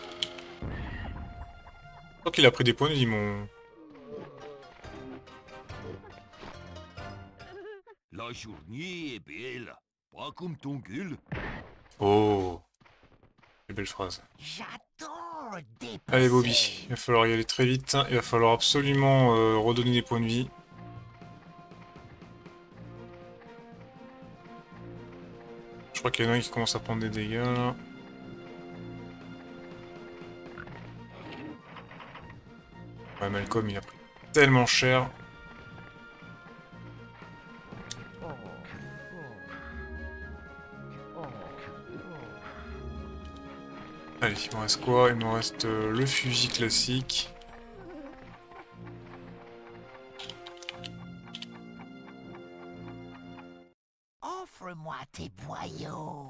Je crois qu'il a pris des points de vie mon... Journée est belle. Pas comme ton. Oh Quelle belle phrase. Allez Bobby, il va falloir y aller très vite. Il va falloir absolument euh, redonner des points de vie. Je crois qu'il y en a un qui commence à prendre des dégâts là. Ouais, Malcolm il a pris tellement cher. Allez, il me reste quoi? Il me reste euh, le fusil classique. Offre-moi tes boyaux.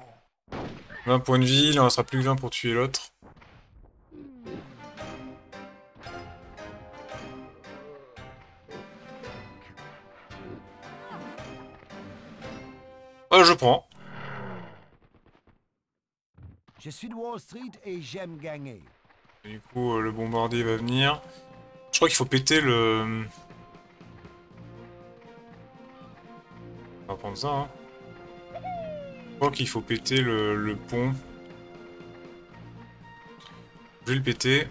20 points de vie, il en restera plus que 20 pour tuer l'autre. Euh, je prends. Je suis Wall Street et j'aime gagner. Du coup, euh, le bombardier va venir. Je crois qu'il faut péter le... On va prendre ça, hein. Je crois qu'il faut péter le, pont. Je vais le péter.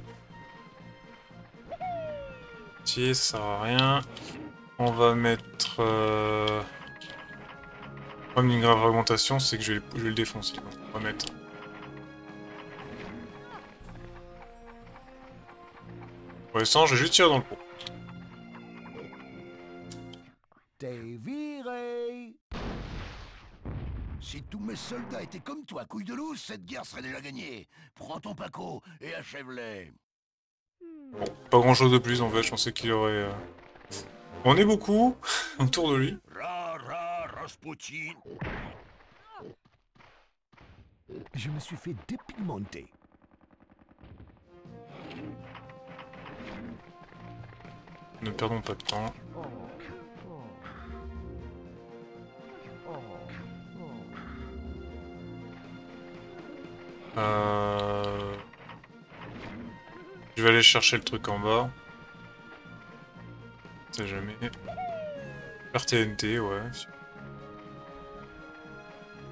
Tiens, ça sert à rien. On va mettre... Euh... Le problème d'une grave augmentation, c'est que je vais, je vais le défoncer. On va mettre... Pour l'instant, je vais juste tirer dans le pont. T'es viré. Si tous mes soldats étaient comme toi, couille de loup, cette guerre serait déjà gagnée. Prends ton Paco et achève-les. Bon, pas grand chose de plus en fait, je pensais qu'il y aurait... euh, On est beaucoup autour de lui. Ra, ra, Rasputin. Je me suis fait dépigmenter. Ne perdons pas de temps. Euh... Je vais aller chercher le truc en bas. Sait jamais. Super TNT, ouais.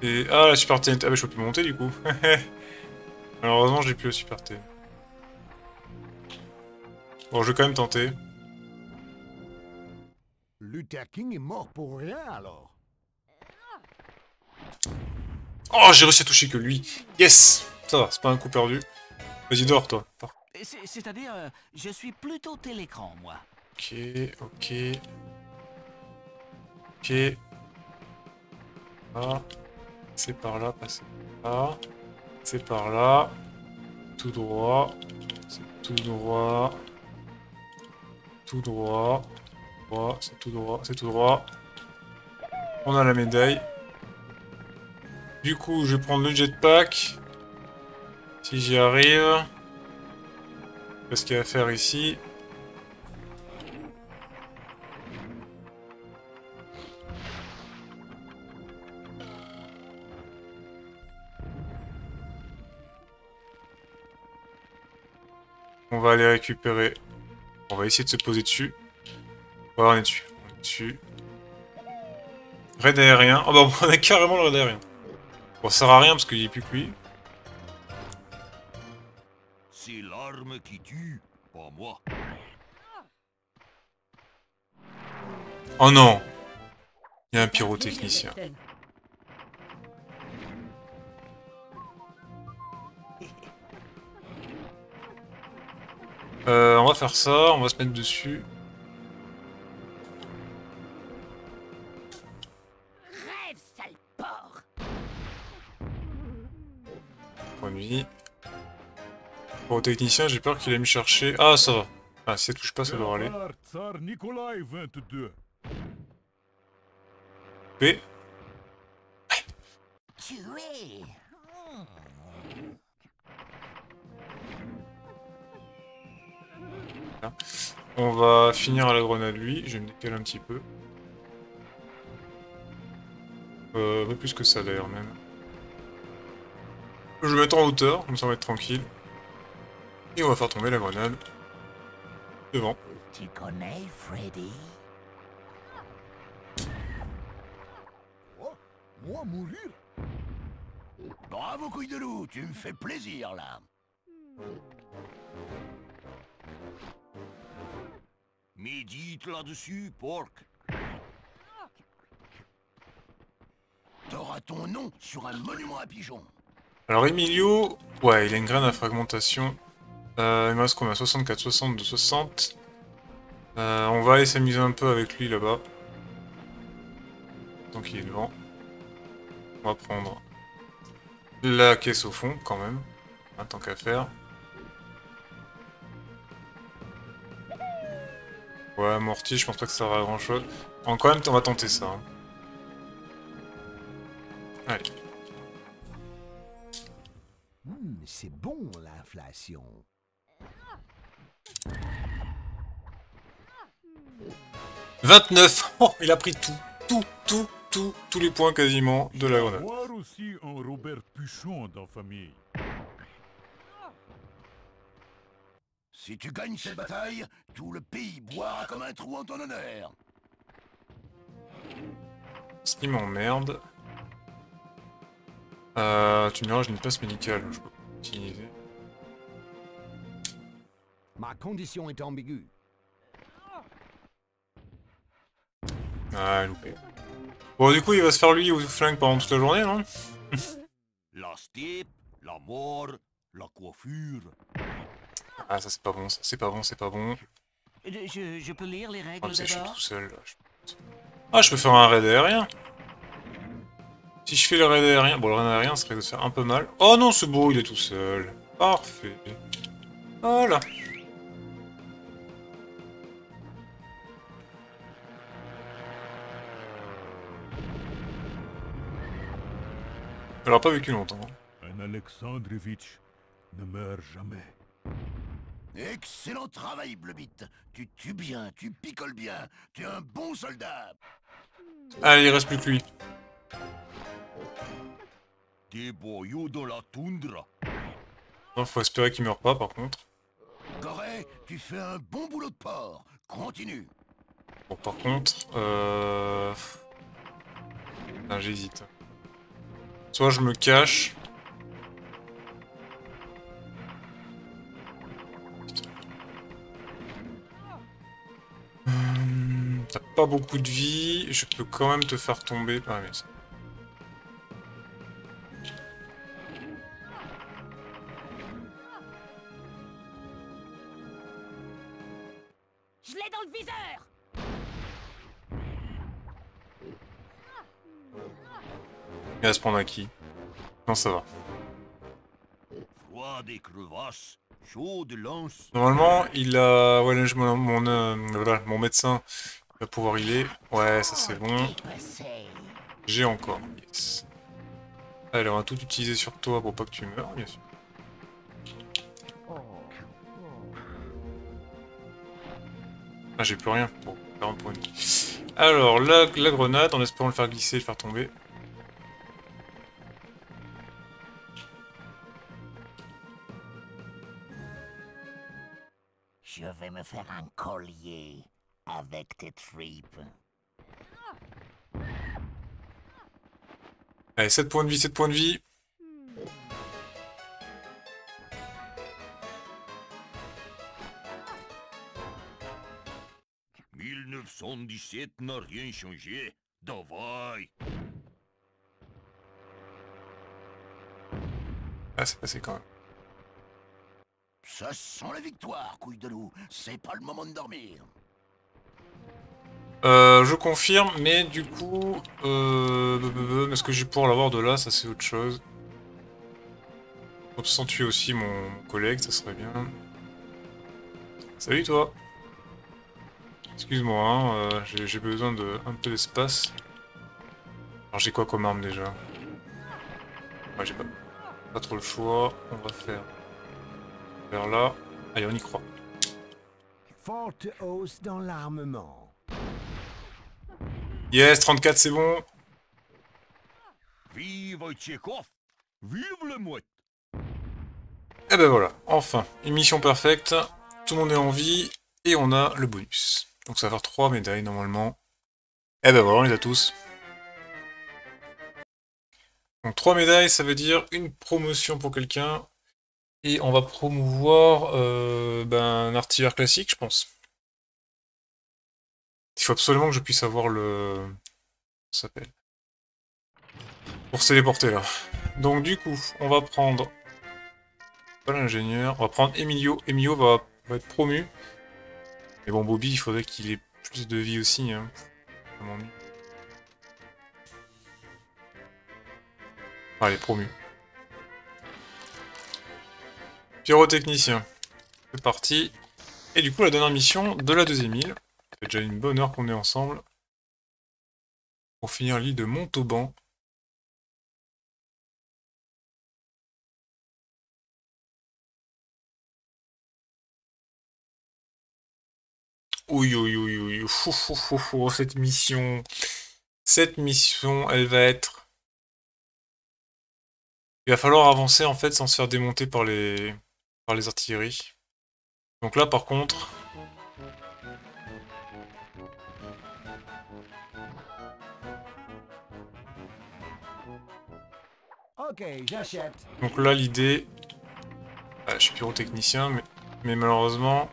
Et... Ah, la Super TNT. Ah, mais je peux plus monter du coup. Malheureusement, j'ai plus la Super TNT. Bon, je vais quand même tenter. Luther King est mort pour rien alors. Oh, j'ai réussi à toucher que lui. Yes Ça va, c'est pas un coup perdu. Vas-y, dors, toi. C'est-à-dire, euh, je suis plutôt télécran, moi. Ok, ok. Ok. Ah. C'est par là, passer par là. C'est par là. Tout droit. C'est tout droit. Tout droit. Droit, c'est tout droit, c'est tout droit. On a la médaille. Du coup, je vais prendre le jetpack. Si j'y arrive. Qu'est-ce qu'il y a à faire ici? On va aller récupérer. On va essayer de se poser dessus. Voilà, on est dessus. On est dessus. Raid aérien. Oh bah on a carrément le raid aérien. Bon, ça sert à rien parce qu'il n'y a plus que lui. C'est l'arme qui tue, pas moi. Oh non Il y a un pyrotechnicien. Euh, on va faire ça, on va se mettre dessus. Pour le technicien, j'ai peur qu'il aille me chercher. Ah, ça va. Ah, si ça touche pas, ça devrait aller. Tsar Nikolai 22. P. Tué On va finir à la grenade lui. Je vais me décaler un petit peu. Euh, un peu plus que ça d'ailleurs même. Je vais mettre en hauteur, comme ça on va être tranquille. Et on va faire tomber la grenade. Devant. Tu connais Freddy? Oh, moi mourir? Bravo, couille de loup, tu me fais plaisir, là. Médite là-dessus, porc. T'auras ton nom sur un monument à pigeons. Alors Emilio, ouais, il a une graine à fragmentation. Euh, il me reste combien? 64, 62, 60. Euh, on va aller s'amuser un peu avec lui là-bas. Donc il est devant. On va prendre la caisse au fond quand même. Un tant qu'à faire. Ouais, mortier, je pense pas que ça sert à grand chose. En quand même, on va tenter ça. hein. Allez. C'est bon l'inflation. « 29 Oh, il a pris tout, tout, tout, tout, tous les points quasiment de la grenade. Voir aussi un Robert Puchon dans famille. Si tu gagnes cette bataille, tout le pays boira comme un trou en ton honneur. Ce qui m'emmerde. Euh, tu me diras, j'ai une place médicale. Je peux Ma condition est ambiguë. Ah, loupé. Bon, du coup, il va se faire lui au flingue pendant toute la journée, non La steppe, la mort, la coiffure. Ah, ça c'est pas bon, ça c'est pas bon, c'est pas bon. Je, je- peux lire les Ah, règles suis d'abord tout seul, là. je- Ah, je peux faire un raid aérien. Si je fais le raid aérien... Bon, le raid aérien serait de se faire un peu mal. Oh non, c'est beau, il est tout seul. Parfait. Voilà. Elle aura pas vécu longtemps. hein. Un Alexandrovitch ne meurt jamais. Excellent travail, Blebit. Tu tues bien, tu picoles bien. Tu es un bon soldat. Allez, il reste plus que lui. Des boyaux dans la toundra. Non, faut espérer qu'il meurt pas, par contre. Tu fais un bon boulot de porc. Continue. Bon, par contre, euh... J'hésite. Soit je me cache. Hum, T'as pas beaucoup de vie, je peux quand même te faire tomber. Ah, mais ça- Il va se prendre à qui? Non, ça va. Normalement, il a... Ouais, là, je- mon, mon, euh, voilà, mon médecin va pouvoir healer. Ouais, ça c'est bon. J'ai encore. Yes. Allez, on va tout utiliser sur toi pour pas que tu meurs, bien sûr. Ah, j'ai plus rien pour faire un point de vie. Alors, la, la grenade, en espérant le faire glisser et le faire tomber. Vais me faire un collier avec tes tripes. Allez, 7 points de vie, 7 points de vie. « 1917 n'a rien changé. Davai. Ah, c'est passé quand même. Ça sent la victoire, couille de loup. C'est pas le moment de dormir. Euh, je confirme, mais du coup... Euh... Est-ce que j'ai pour l'avoir de là Ça, c'est autre chose. Sans tuer aussi mon collègue, ça serait bien. Salut toi Excuse-moi, hein, euh, j'ai besoin de un peu d'espace. Alors j'ai quoi comme arme déjà? Ouais, j'ai pas trop le choix. On va faire vers là. Allez, on y croit. Forte hausse dans l'armement. Yes, 34, c'est bon. Vive. Vive le mouette. Et ben voilà, enfin, une mission parfaite. Tout le monde est en vie et on a le bonus. Donc ça va faire 3 médailles normalement. Et ben voilà, on les a tous. Donc 3 médailles, ça veut dire une promotion pour quelqu'un. Et on va promouvoir euh, ben, un artilleur classique, je pense. Il faut absolument que je puisse avoir le... S'appelle? Pour se téléporter là. Donc du coup, on va prendre... Pas l'ingénieur. On va prendre Emilio. Emilio va, va être promu. Mais bon, Bobby, il faudrait qu'il ait plus de vie aussi. Hein. Allez, promu pyrotechnicien. C'est parti. Et du coup, la dernière mission de la deuxième île. C'est déjà une bonne heure qu'on est ensemble. Pour finir l'île de Montauban. Ouh, ouh, ouh, fou, fou, fou, cette mission. Cette mission, elle va être... Il va falloir avancer en fait sans se faire démonter par les par les artilleries. Donc là, par contre. Ok, j'achète. Donc là, l'idée... Ah, je suis pyrotechnicien, mais, mais malheureusement,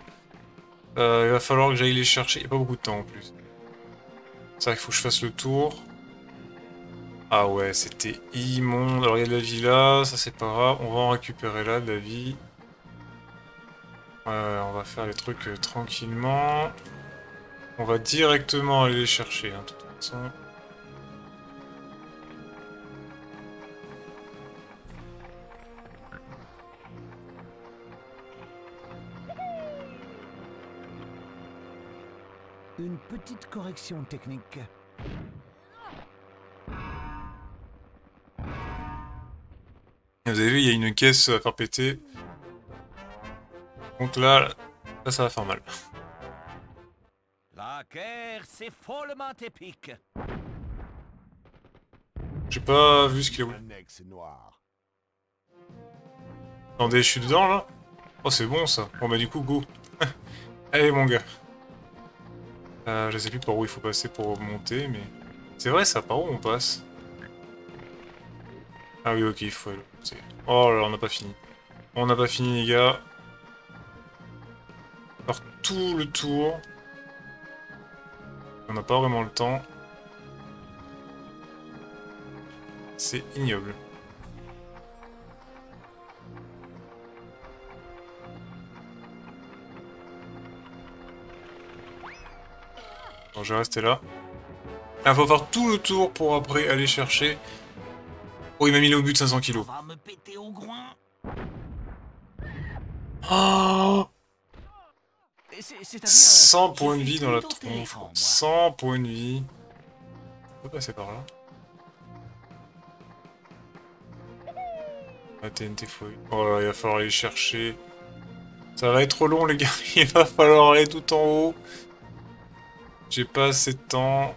euh, il va falloir que j'aille les chercher. Il n'y a pas beaucoup de temps en plus. C'est vrai qu'il faut que je fasse le tour. Ah ouais, c'était immonde. Alors il y a de la vie là, ça c'est pas grave. On va en récupérer là de la vie. Ouais, on va faire les trucs euh, tranquillement. On va directement aller les chercher, hein, de toute façon. Une petite correction technique. Vous avez vu, il y a une caisse à faire péter. Donc là, là ça va faire mal. La guerre, c'est follement épique. J'ai pas vu ce qu'il y a où. Attendez, je suis dedans là Oh, c'est bon ça. Bon bah du coup, go. Allez mon gars. Euh, je sais plus par où il faut passer pour monter, mais... C'est vrai ça, par où on passe? Ah oui, ok, il faut aller. Oh là là, on n'a pas fini. On n'a pas fini les gars. Tout le tour. On n'a pas vraiment le temps. C'est ignoble. Bon, je vais rester là. Il faut faire tout le tour pour après aller chercher. Oh, il m'a mis au but de 500 kilos. Oh. 100 je points de vie dans la tronche. téléphone, quoi. moi. 100 points de vie. On peut passer par là. La TNT fouille. Oh là, il va falloir aller chercher. Ça va être trop long, les gars. Il va falloir aller tout en haut. J'ai pas assez de temps.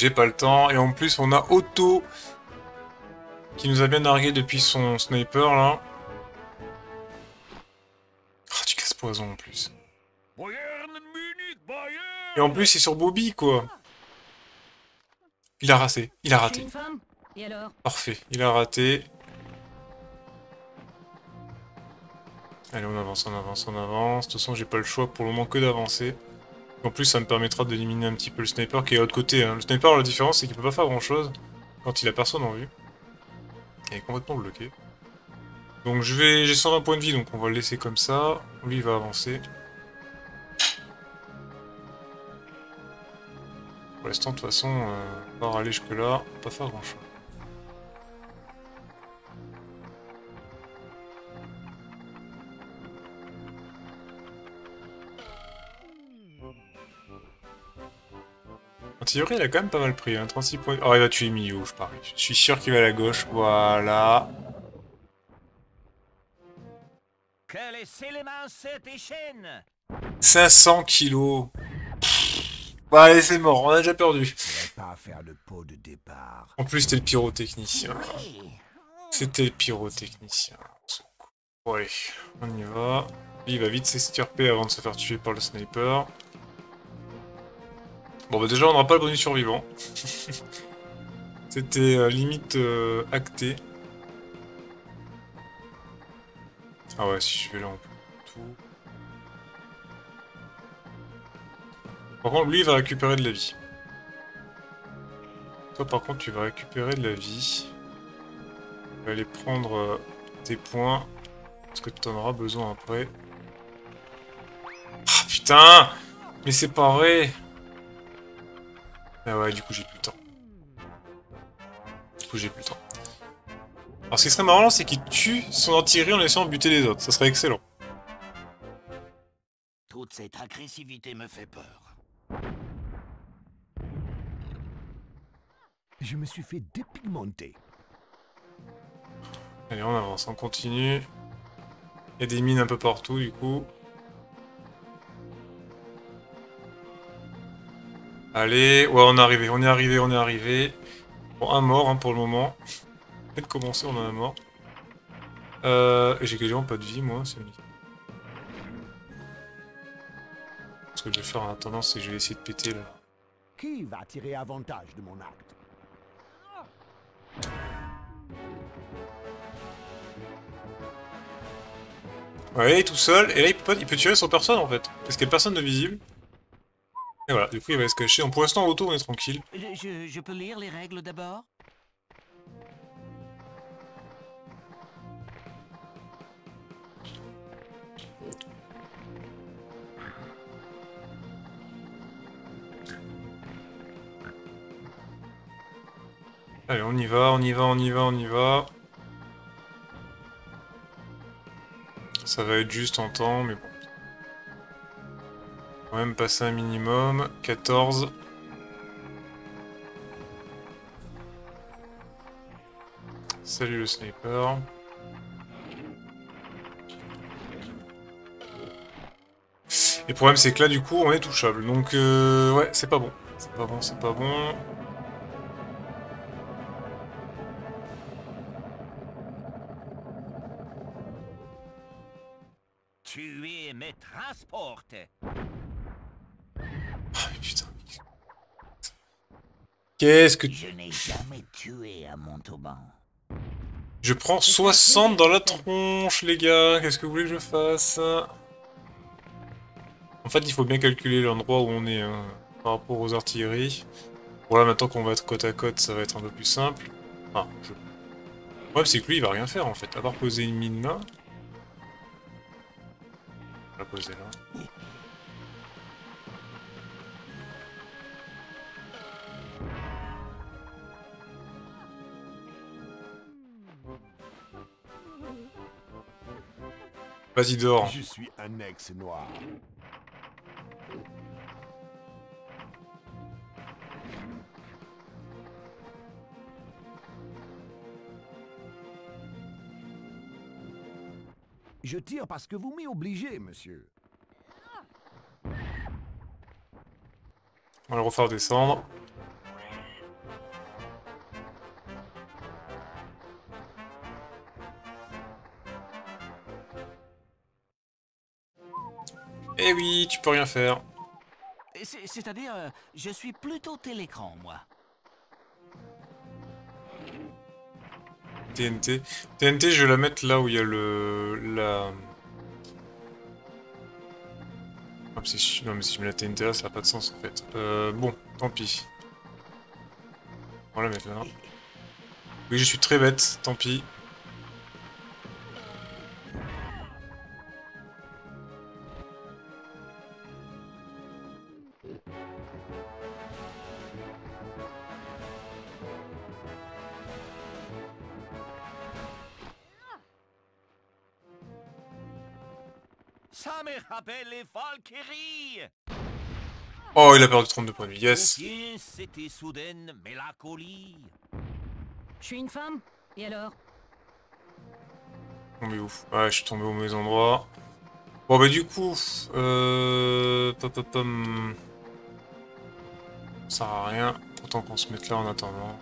J'ai pas le temps. Et en plus, on a Otto qui nous a bien nargué depuis son sniper là. Ah, tu casses poison en plus. Et en plus, c'est sur Bobby quoi. Il a raté. Il a raté. Parfait. Il a raté. Allez, on avance, on avance, on avance. De toute façon, j'ai pas le choix pour le moment que d'avancer. En plus, ça me permettra d'éliminer un petit peu le sniper qui est à l'autre côté. hein. Le sniper, la différence, c'est qu'il peut pas faire grand chose quand il a personne en vue. Il est complètement bloqué. Donc, je vais, j'ai 120 points de vie, donc on va le laisser comme ça. Lui, il va avancer. Pour l'instant, de toute façon, euh, on va aller jusque-là, pas faire grand En théorie, il a quand même pas mal pris, hein, 36 points. Oh, il va tuer Miyu, je parie. Je suis sûr qu'il va à la gauche. Voilà. Que les éléments se déchaînent. 500 kilos. Bon, allez, c'est mort, on a déjà perdu. Pas faire le pot de départ. En plus, c'était le pyrotechnicien. C'était le pyrotechnicien. Bon, allez, on y va. Lui, il va vite s'extirper avant de se faire tuer par le sniper. Bon, bah déjà, on n'aura pas le bonus survivant. C'était euh, limite euh, acté. Ah ouais, si je vais là, on peut tout. Par contre, lui, il va récupérer de la vie. Toi, par contre, tu vas récupérer de la vie. Tu vas aller prendre euh, tes points. Parce que tu en auras besoin après. Ah putain Mais c'est pas vrai Ah ouais, du coup, j'ai plus le temps. Du coup, j'ai plus le temps. Alors ce qui serait marrant, c'est qu'il tue son artillerie en essayant de buter les autres. Ça serait excellent. Toute cette agressivité me fait peur. Je me suis fait dépigmenter. Allez, on avance, on continue. Il y a des mines un peu partout, du coup. Allez, ouais, on est arrivé, on est arrivé, on est arrivé. Bon, un mort hein, pour le moment. Peut-être commencer, on en a un mort. Euh, et j'ai quasiment pas de vie, moi, c'est. Ce que je vais faire en attendant, c'est que je vais essayer de péter là. Qui va tirer avantage de mon acte? Ouais, il est tout seul, et là il peut, pas- il peut tirer sur personne en fait, parce qu'il y a personne de visible. Et voilà, du coup il va se cacher. Pour l'instant, autour on est tranquille. Je, je- je peux lire les règles d'abord? Allez, on y va, on y va, on y va, on y va. Ça va être juste en temps, mais bon. Quand même passer un minimum. 14. Salut le sniper. Et le problème c'est que là du coup on est touchable. Donc euh, ouais, c'est pas bon. C'est pas bon, c'est pas bon. Qu'est-ce que tu... Je n'ai jamais tué à Montauban. Je prends 60 dans la tronche, les gars. Qu'est-ce que vous voulez que je fasse? En fait, il faut bien calculer l'endroit où on est hein, par rapport aux artilleries. Voilà, maintenant qu'on va être côte à côte, ça va être un peu plus simple. Ah, je... Le problème, c'est que lui, il va rien faire, en fait. À part poser une mine là. On va la poser là. Vas-y, dors. Je suis un ex-noir. Je tire parce que vous m'y obligez, monsieur. On va le refaire descendre. Eh oui, tu peux rien faire. C'est- C'est-à-dire, euh, je suis plutôt télécran, moi. TNT. TNT, je vais la mettre là où il y a le... la... Ah, mais si je- Non mais si je mets la TNT là, ça n'a pas de sens en fait. Euh, bon, tant pis. On va la mettre là. Oui, je suis très bête, tant pis. Oh, il a perdu 32 points de vie, yes c'était soudaine mélancolie. Je suis une femme Et alors? Tombé ouf. Ouais, je suis tombé au mauvais endroit. Bon bah du coup, euh... Ça sert à rien. Autant qu'on se mette là en attendant.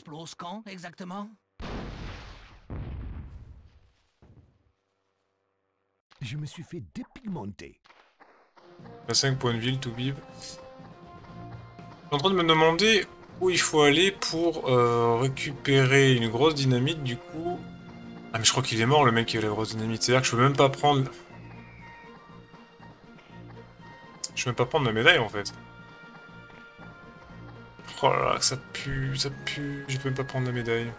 Explose quand, exactement? Je me suis fait dépigmenter. À 5 points de vie, le Toubib. Je suis en train de me demander où il faut aller pour euh, récupérer une grosse dynamite, du coup... Ah mais je crois qu'il est mort, le mec qui a la grosse dynamite. C'est-à-dire que je peux même pas prendre... Je peux même pas prendre la médaille en fait. Oh là là, ça ça pue. Je peux même pas prendre la médaille.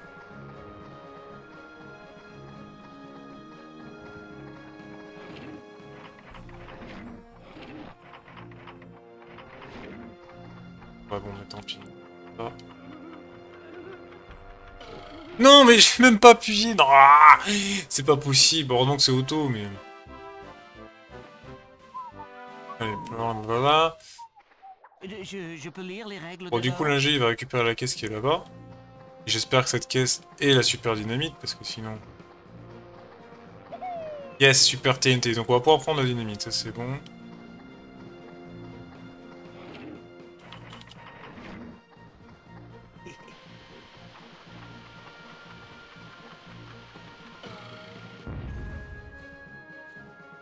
Bon, mais tant pis. Ah. Non, mais j'ai même pas appuyé. Ah c'est pas possible. Heureusement que c'est auto, mais. Peux lire les règles Bon, de du coup, l'ingé, il va récupérer la caisse qui est là-bas. J'espère que cette caisse est la super dynamite, parce que sinon... Yes, super TNT. Donc on va pouvoir prendre la dynamite, ça c'est bon.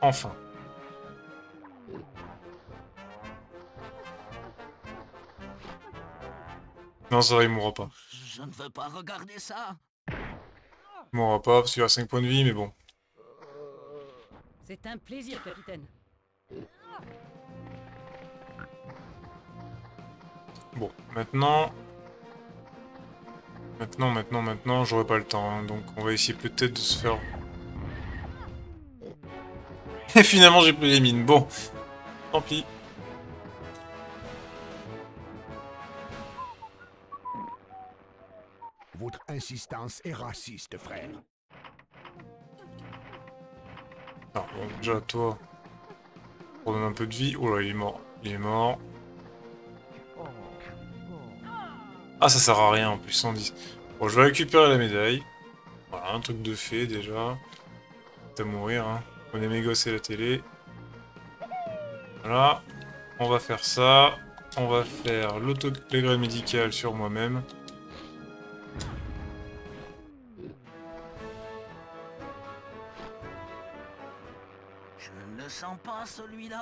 Enfin. Non, ça va, il mourra pas. Je ne veux pas regarder ça. Il mourra pas, parce qu'il a 5 points de vie, mais bon. C'est un plaisir, capitaine. Bon, maintenant... Maintenant, maintenant, maintenant, j'aurai pas le temps, hein, donc on va essayer peut-être de se faire... Et finalement, j'ai pris les mines, bon. Tant pis. Insistance est raciste, frère. Alors, bon, déjà, toi... On donne un peu de vie. Oh là, il est mort. Il est mort. Ah, ça sert à rien, en plus, 110. Bon, je vais récupérer la médaille. Voilà, un truc de fait, déjà. T'as mourir, hein. On est mes la télé. Voilà. On va faire ça. On va faire l'autotélégramme médical sur moi-même.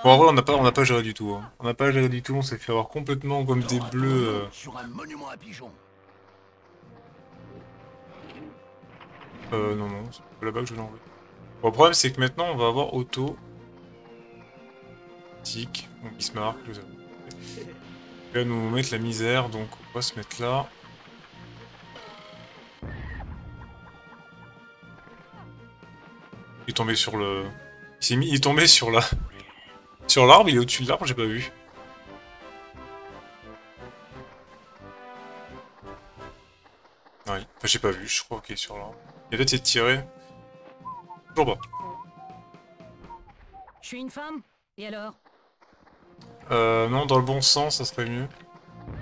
Bon, en vrai, on n'a pas, on n'a pas géré du tout. Hein. On n'a pas géré du tout. On s'est fait avoir complètement comme des bleus. euh. Sur un monument à pigeons. Euh, non, non, c'est pas là-bas que je vais l'envoyer. Bon, le problème, c'est que maintenant, on va avoir auto. Tic, bon, Bismarck. Il va nous mettre la misère, donc on va se mettre là. Il est tombé sur le... Il s'est mis... Il est tombé sur la... Sur l'arbre, il est au-dessus de l'arbre, j'ai pas vu. Ouais, enfin, j'ai pas vu, je crois qu'il est sur l'arbre. Il a peut-être été tiré. Toujours pas. Je suis une femme Et alors? Euh, non, dans le bon sens, ça serait mieux.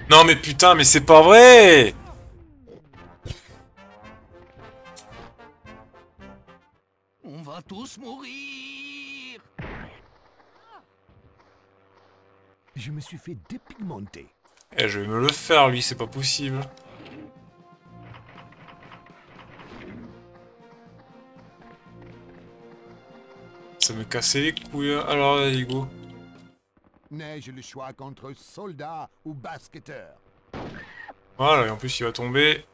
Non, mais putain, mais c'est pas vrai On va tous mourir. Je me suis fait dépigmenter. Eh, je vais me le faire, lui, c'est pas possible. Ça me cassait les couilles. Hein. Alors, allez, go. Le choix contre soldat ou basketteur Voilà, et en plus, il va tomber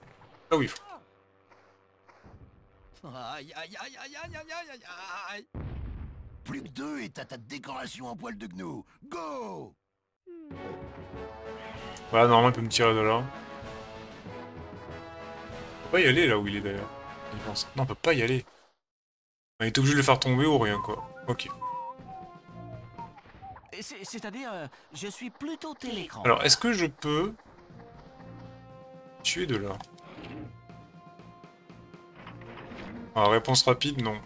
Ah oui. il faut. Aïe, aïe, aïe, aïe, aïe, aïe, aïe, aïe. Plus que deux et t'as ta décoration en poil de gnou. Go voilà, normalement, il peut me tirer de là. On peut pas y aller là où il est d'ailleurs. Non, on peut pas y aller. On est obligé de le faire tomber ou rien, quoi. Ok. C'est- C'est-à-dire, euh, je suis plutôt télécran. Alors, est-ce que je peux tuer de là? Ah, réponse rapide, non.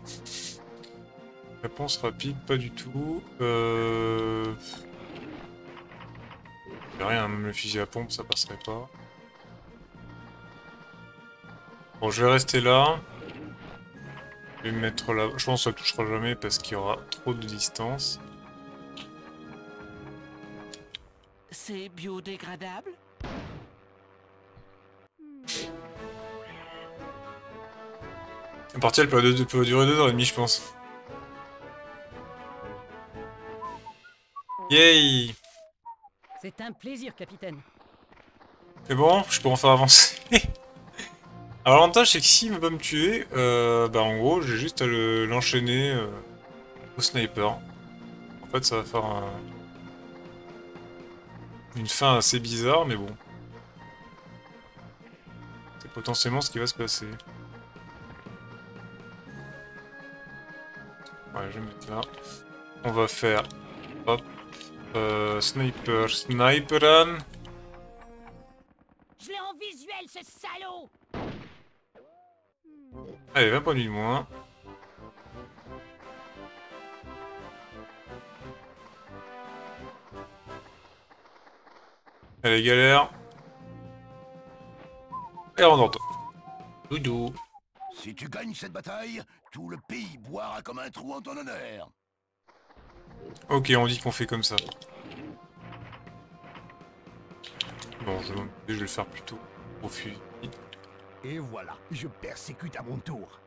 Réponse rapide, pas du tout. Euh... rien, même le fusil à pompe, ça passerait pas. Bon, je vais rester là. Je vais me mettre là. Je pense que ça touchera jamais parce qu'il y aura trop de distance. C'est biodégradable? La partie elle peut, peut durer deux heures et demie, je pense. Yay C'est un plaisir, capitaine. C'est bon, je peux enfin avancer. Alors l'avantage c'est que s'il veut pas me tuer, euh, bah en gros j'ai juste à le- l'enchaîner euh, au sniper. En fait ça va faire un... une fin assez bizarre, mais bon. C'est potentiellement ce qui va se passer. Ouais, je vais mettre là. On va faire... Hop. Euh, sniper, sniperan. Je l'ai en visuel, ce salaud Allez, 20 points de moins. Allez, galère. Et on entend. Doudou. Si tu gagnes cette bataille, tout le pays boira comme un trou en ton honneur. Ok, on dit qu'on fait comme ça. Bon, je, je vais le faire plutôt au fusil. Et voilà, je persécute à mon tour.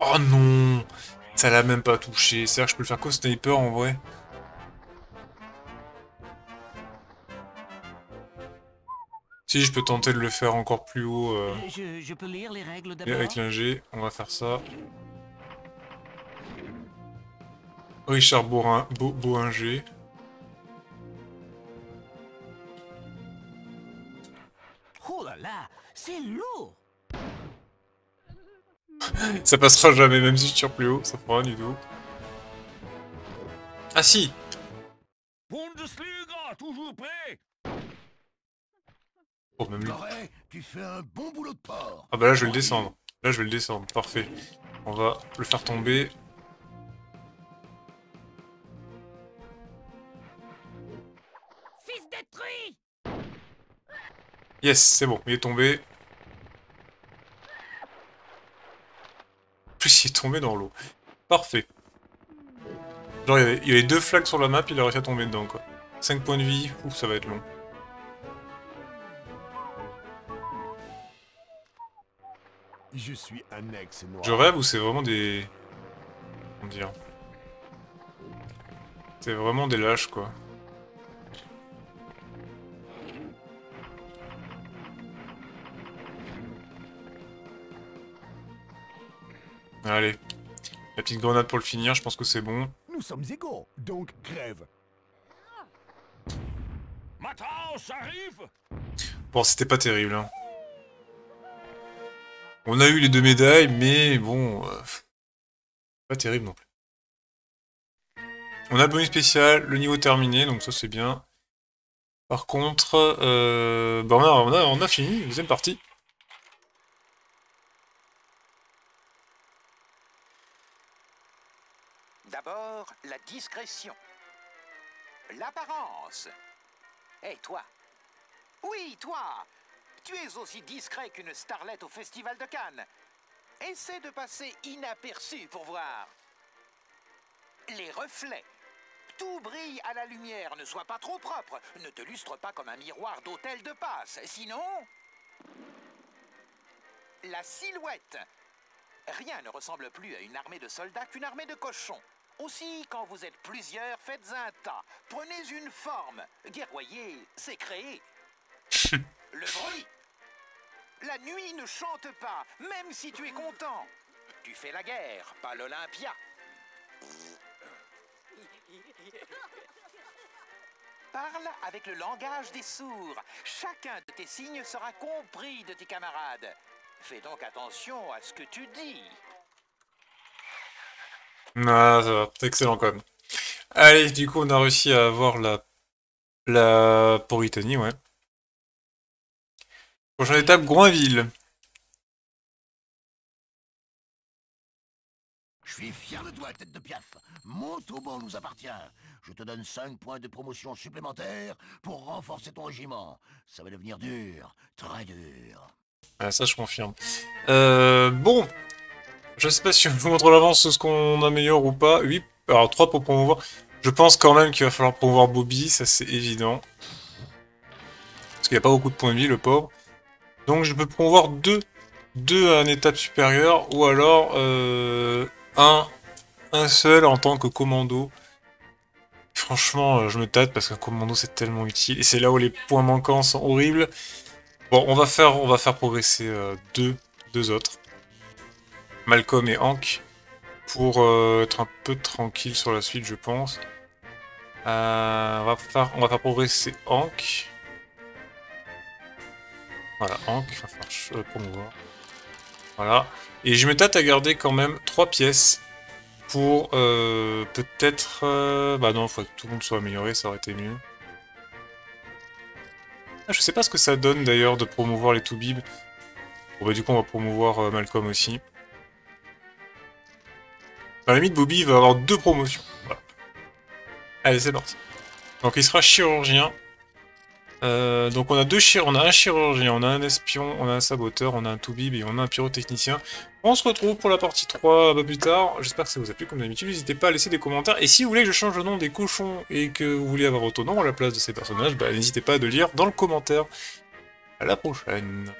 Oh non Ça l'a même pas touché. C'est-à-dire que je peux le faire qu'au sniper en vrai. Si, je peux tenter de le faire encore plus haut euh, Je, je peux lire les règles et d'abord avec l'ingé. On va faire ça. Richard Borin, Bo, Boinger. Oh là là, c'est lourd Ça passera jamais, même si je tire plus haut, ça fera rien du tout. Ah si Bundesliga, toujours prêt Oh, même lui. Tu fais un bon boulot de porc. Ah bah là je vais le descendre. Là je vais le descendre, parfait. On va le faire tomber. Détruit Yes, c'est bon, il est tombé. En plus il est tombé dans l'eau. Parfait. Genre il y, avait, il y avait deux flags sur la map, il a réussi à tomber dedans quoi. 5 points de vie, ouf ça va être long. Je suis un ex-noir. Je rêve ou c'est vraiment des... Comment dire C'est vraiment des lâches quoi. Allez. La petite grenade pour le finir, je pense que c'est bon. Nous sommes égaux, donc arrive Bon, c'était pas terrible. Hein. On a eu les deux médailles, mais bon... euh, pas terrible non plus. On a le bonus spécial, le niveau terminé, donc ça c'est bien. Par contre, euh, bah on, a, on, a, on a fini, deuxième partie. D'abord, la discrétion. L'apparence. Et toi Oui, toi Tu es aussi discret qu'une starlette au Festival de Cannes. Essaie de passer inaperçu pour voir. Les reflets. Tout brille à la lumière, ne sois pas trop propre. Ne te lustre pas comme un miroir d'hôtel de passe. Sinon... La silhouette. Rien ne ressemble plus à une armée de soldats qu'une armée de cochons. Aussi, quand vous êtes plusieurs, faites un tas. Prenez une forme. Guerroyer, c'est créer. Le bruit. La nuit ne chante pas, même si tu es content. Tu fais la guerre, pas l'Olympia. Parle avec le langage des sourds. Chacun de tes signes sera compris de tes camarades. Fais donc attention à ce que tu dis. Ah, ça va, c'est excellent quand même. Allez, du coup, on a réussi à avoir la... La Pauritanie, ouais. Prochaine étape, Groinville. Je suis fier de toi, tête de piaf. Mon nous appartient. Je te donne 5 points de promotion supplémentaires pour renforcer ton régiment. Ça va devenir dur, très dur. Ah, ça, je confirme. Euh, bon. Je sais pas si on vous montre l'avance ce qu'on améliore ou pas. Oui, alors 3 pour promouvoir. Je pense quand même qu'il va falloir promouvoir Bobby, ça c'est évident. Parce qu'il n'y a pas beaucoup de points de vie, le pauvre. Donc je peux promouvoir 2 deux à une étape supérieure, ou alors euh, un, un seul en tant que commando. Franchement, euh, je me tâte parce qu'un commando c'est tellement utile, et c'est là où les points manquants sont horribles. Bon, on va faire, on va faire progresser euh, deux, deux autres. Malcolm et Hank. Pour euh, être un peu tranquille sur la suite, je pense. Euh, on, va faire, on va progresser Hank. Voilà, Hank, il va euh, promouvoir. Voilà. Et je me tâte à garder quand même 3 pièces pour peut-être... Bah non, il faut que tout le monde soit amélioré, ça aurait été mieux. Ah, je sais pas ce que ça donne d'ailleurs de promouvoir les Toubib. Bon bah du coup on va promouvoir Malcolm aussi. À la limite Bobby va avoir deux promotions. Voilà. Allez c'est parti. Donc il sera chirurgien. Euh, donc on a deux chir on a un chirurgien, on a un espion, on a un saboteur, on a un Toubib et on a un pyrotechnicien. On se retrouve pour la partie 3 un peu plus tard. J'espère que ça vous a plu comme d'habitude. N'hésitez pas à laisser des commentaires. Et si vous voulez que je change le nom des cochons et que vous voulez avoir autre nom à la place de ces personnages, bah, n'hésitez pas à le lire dans le commentaire. À la prochaine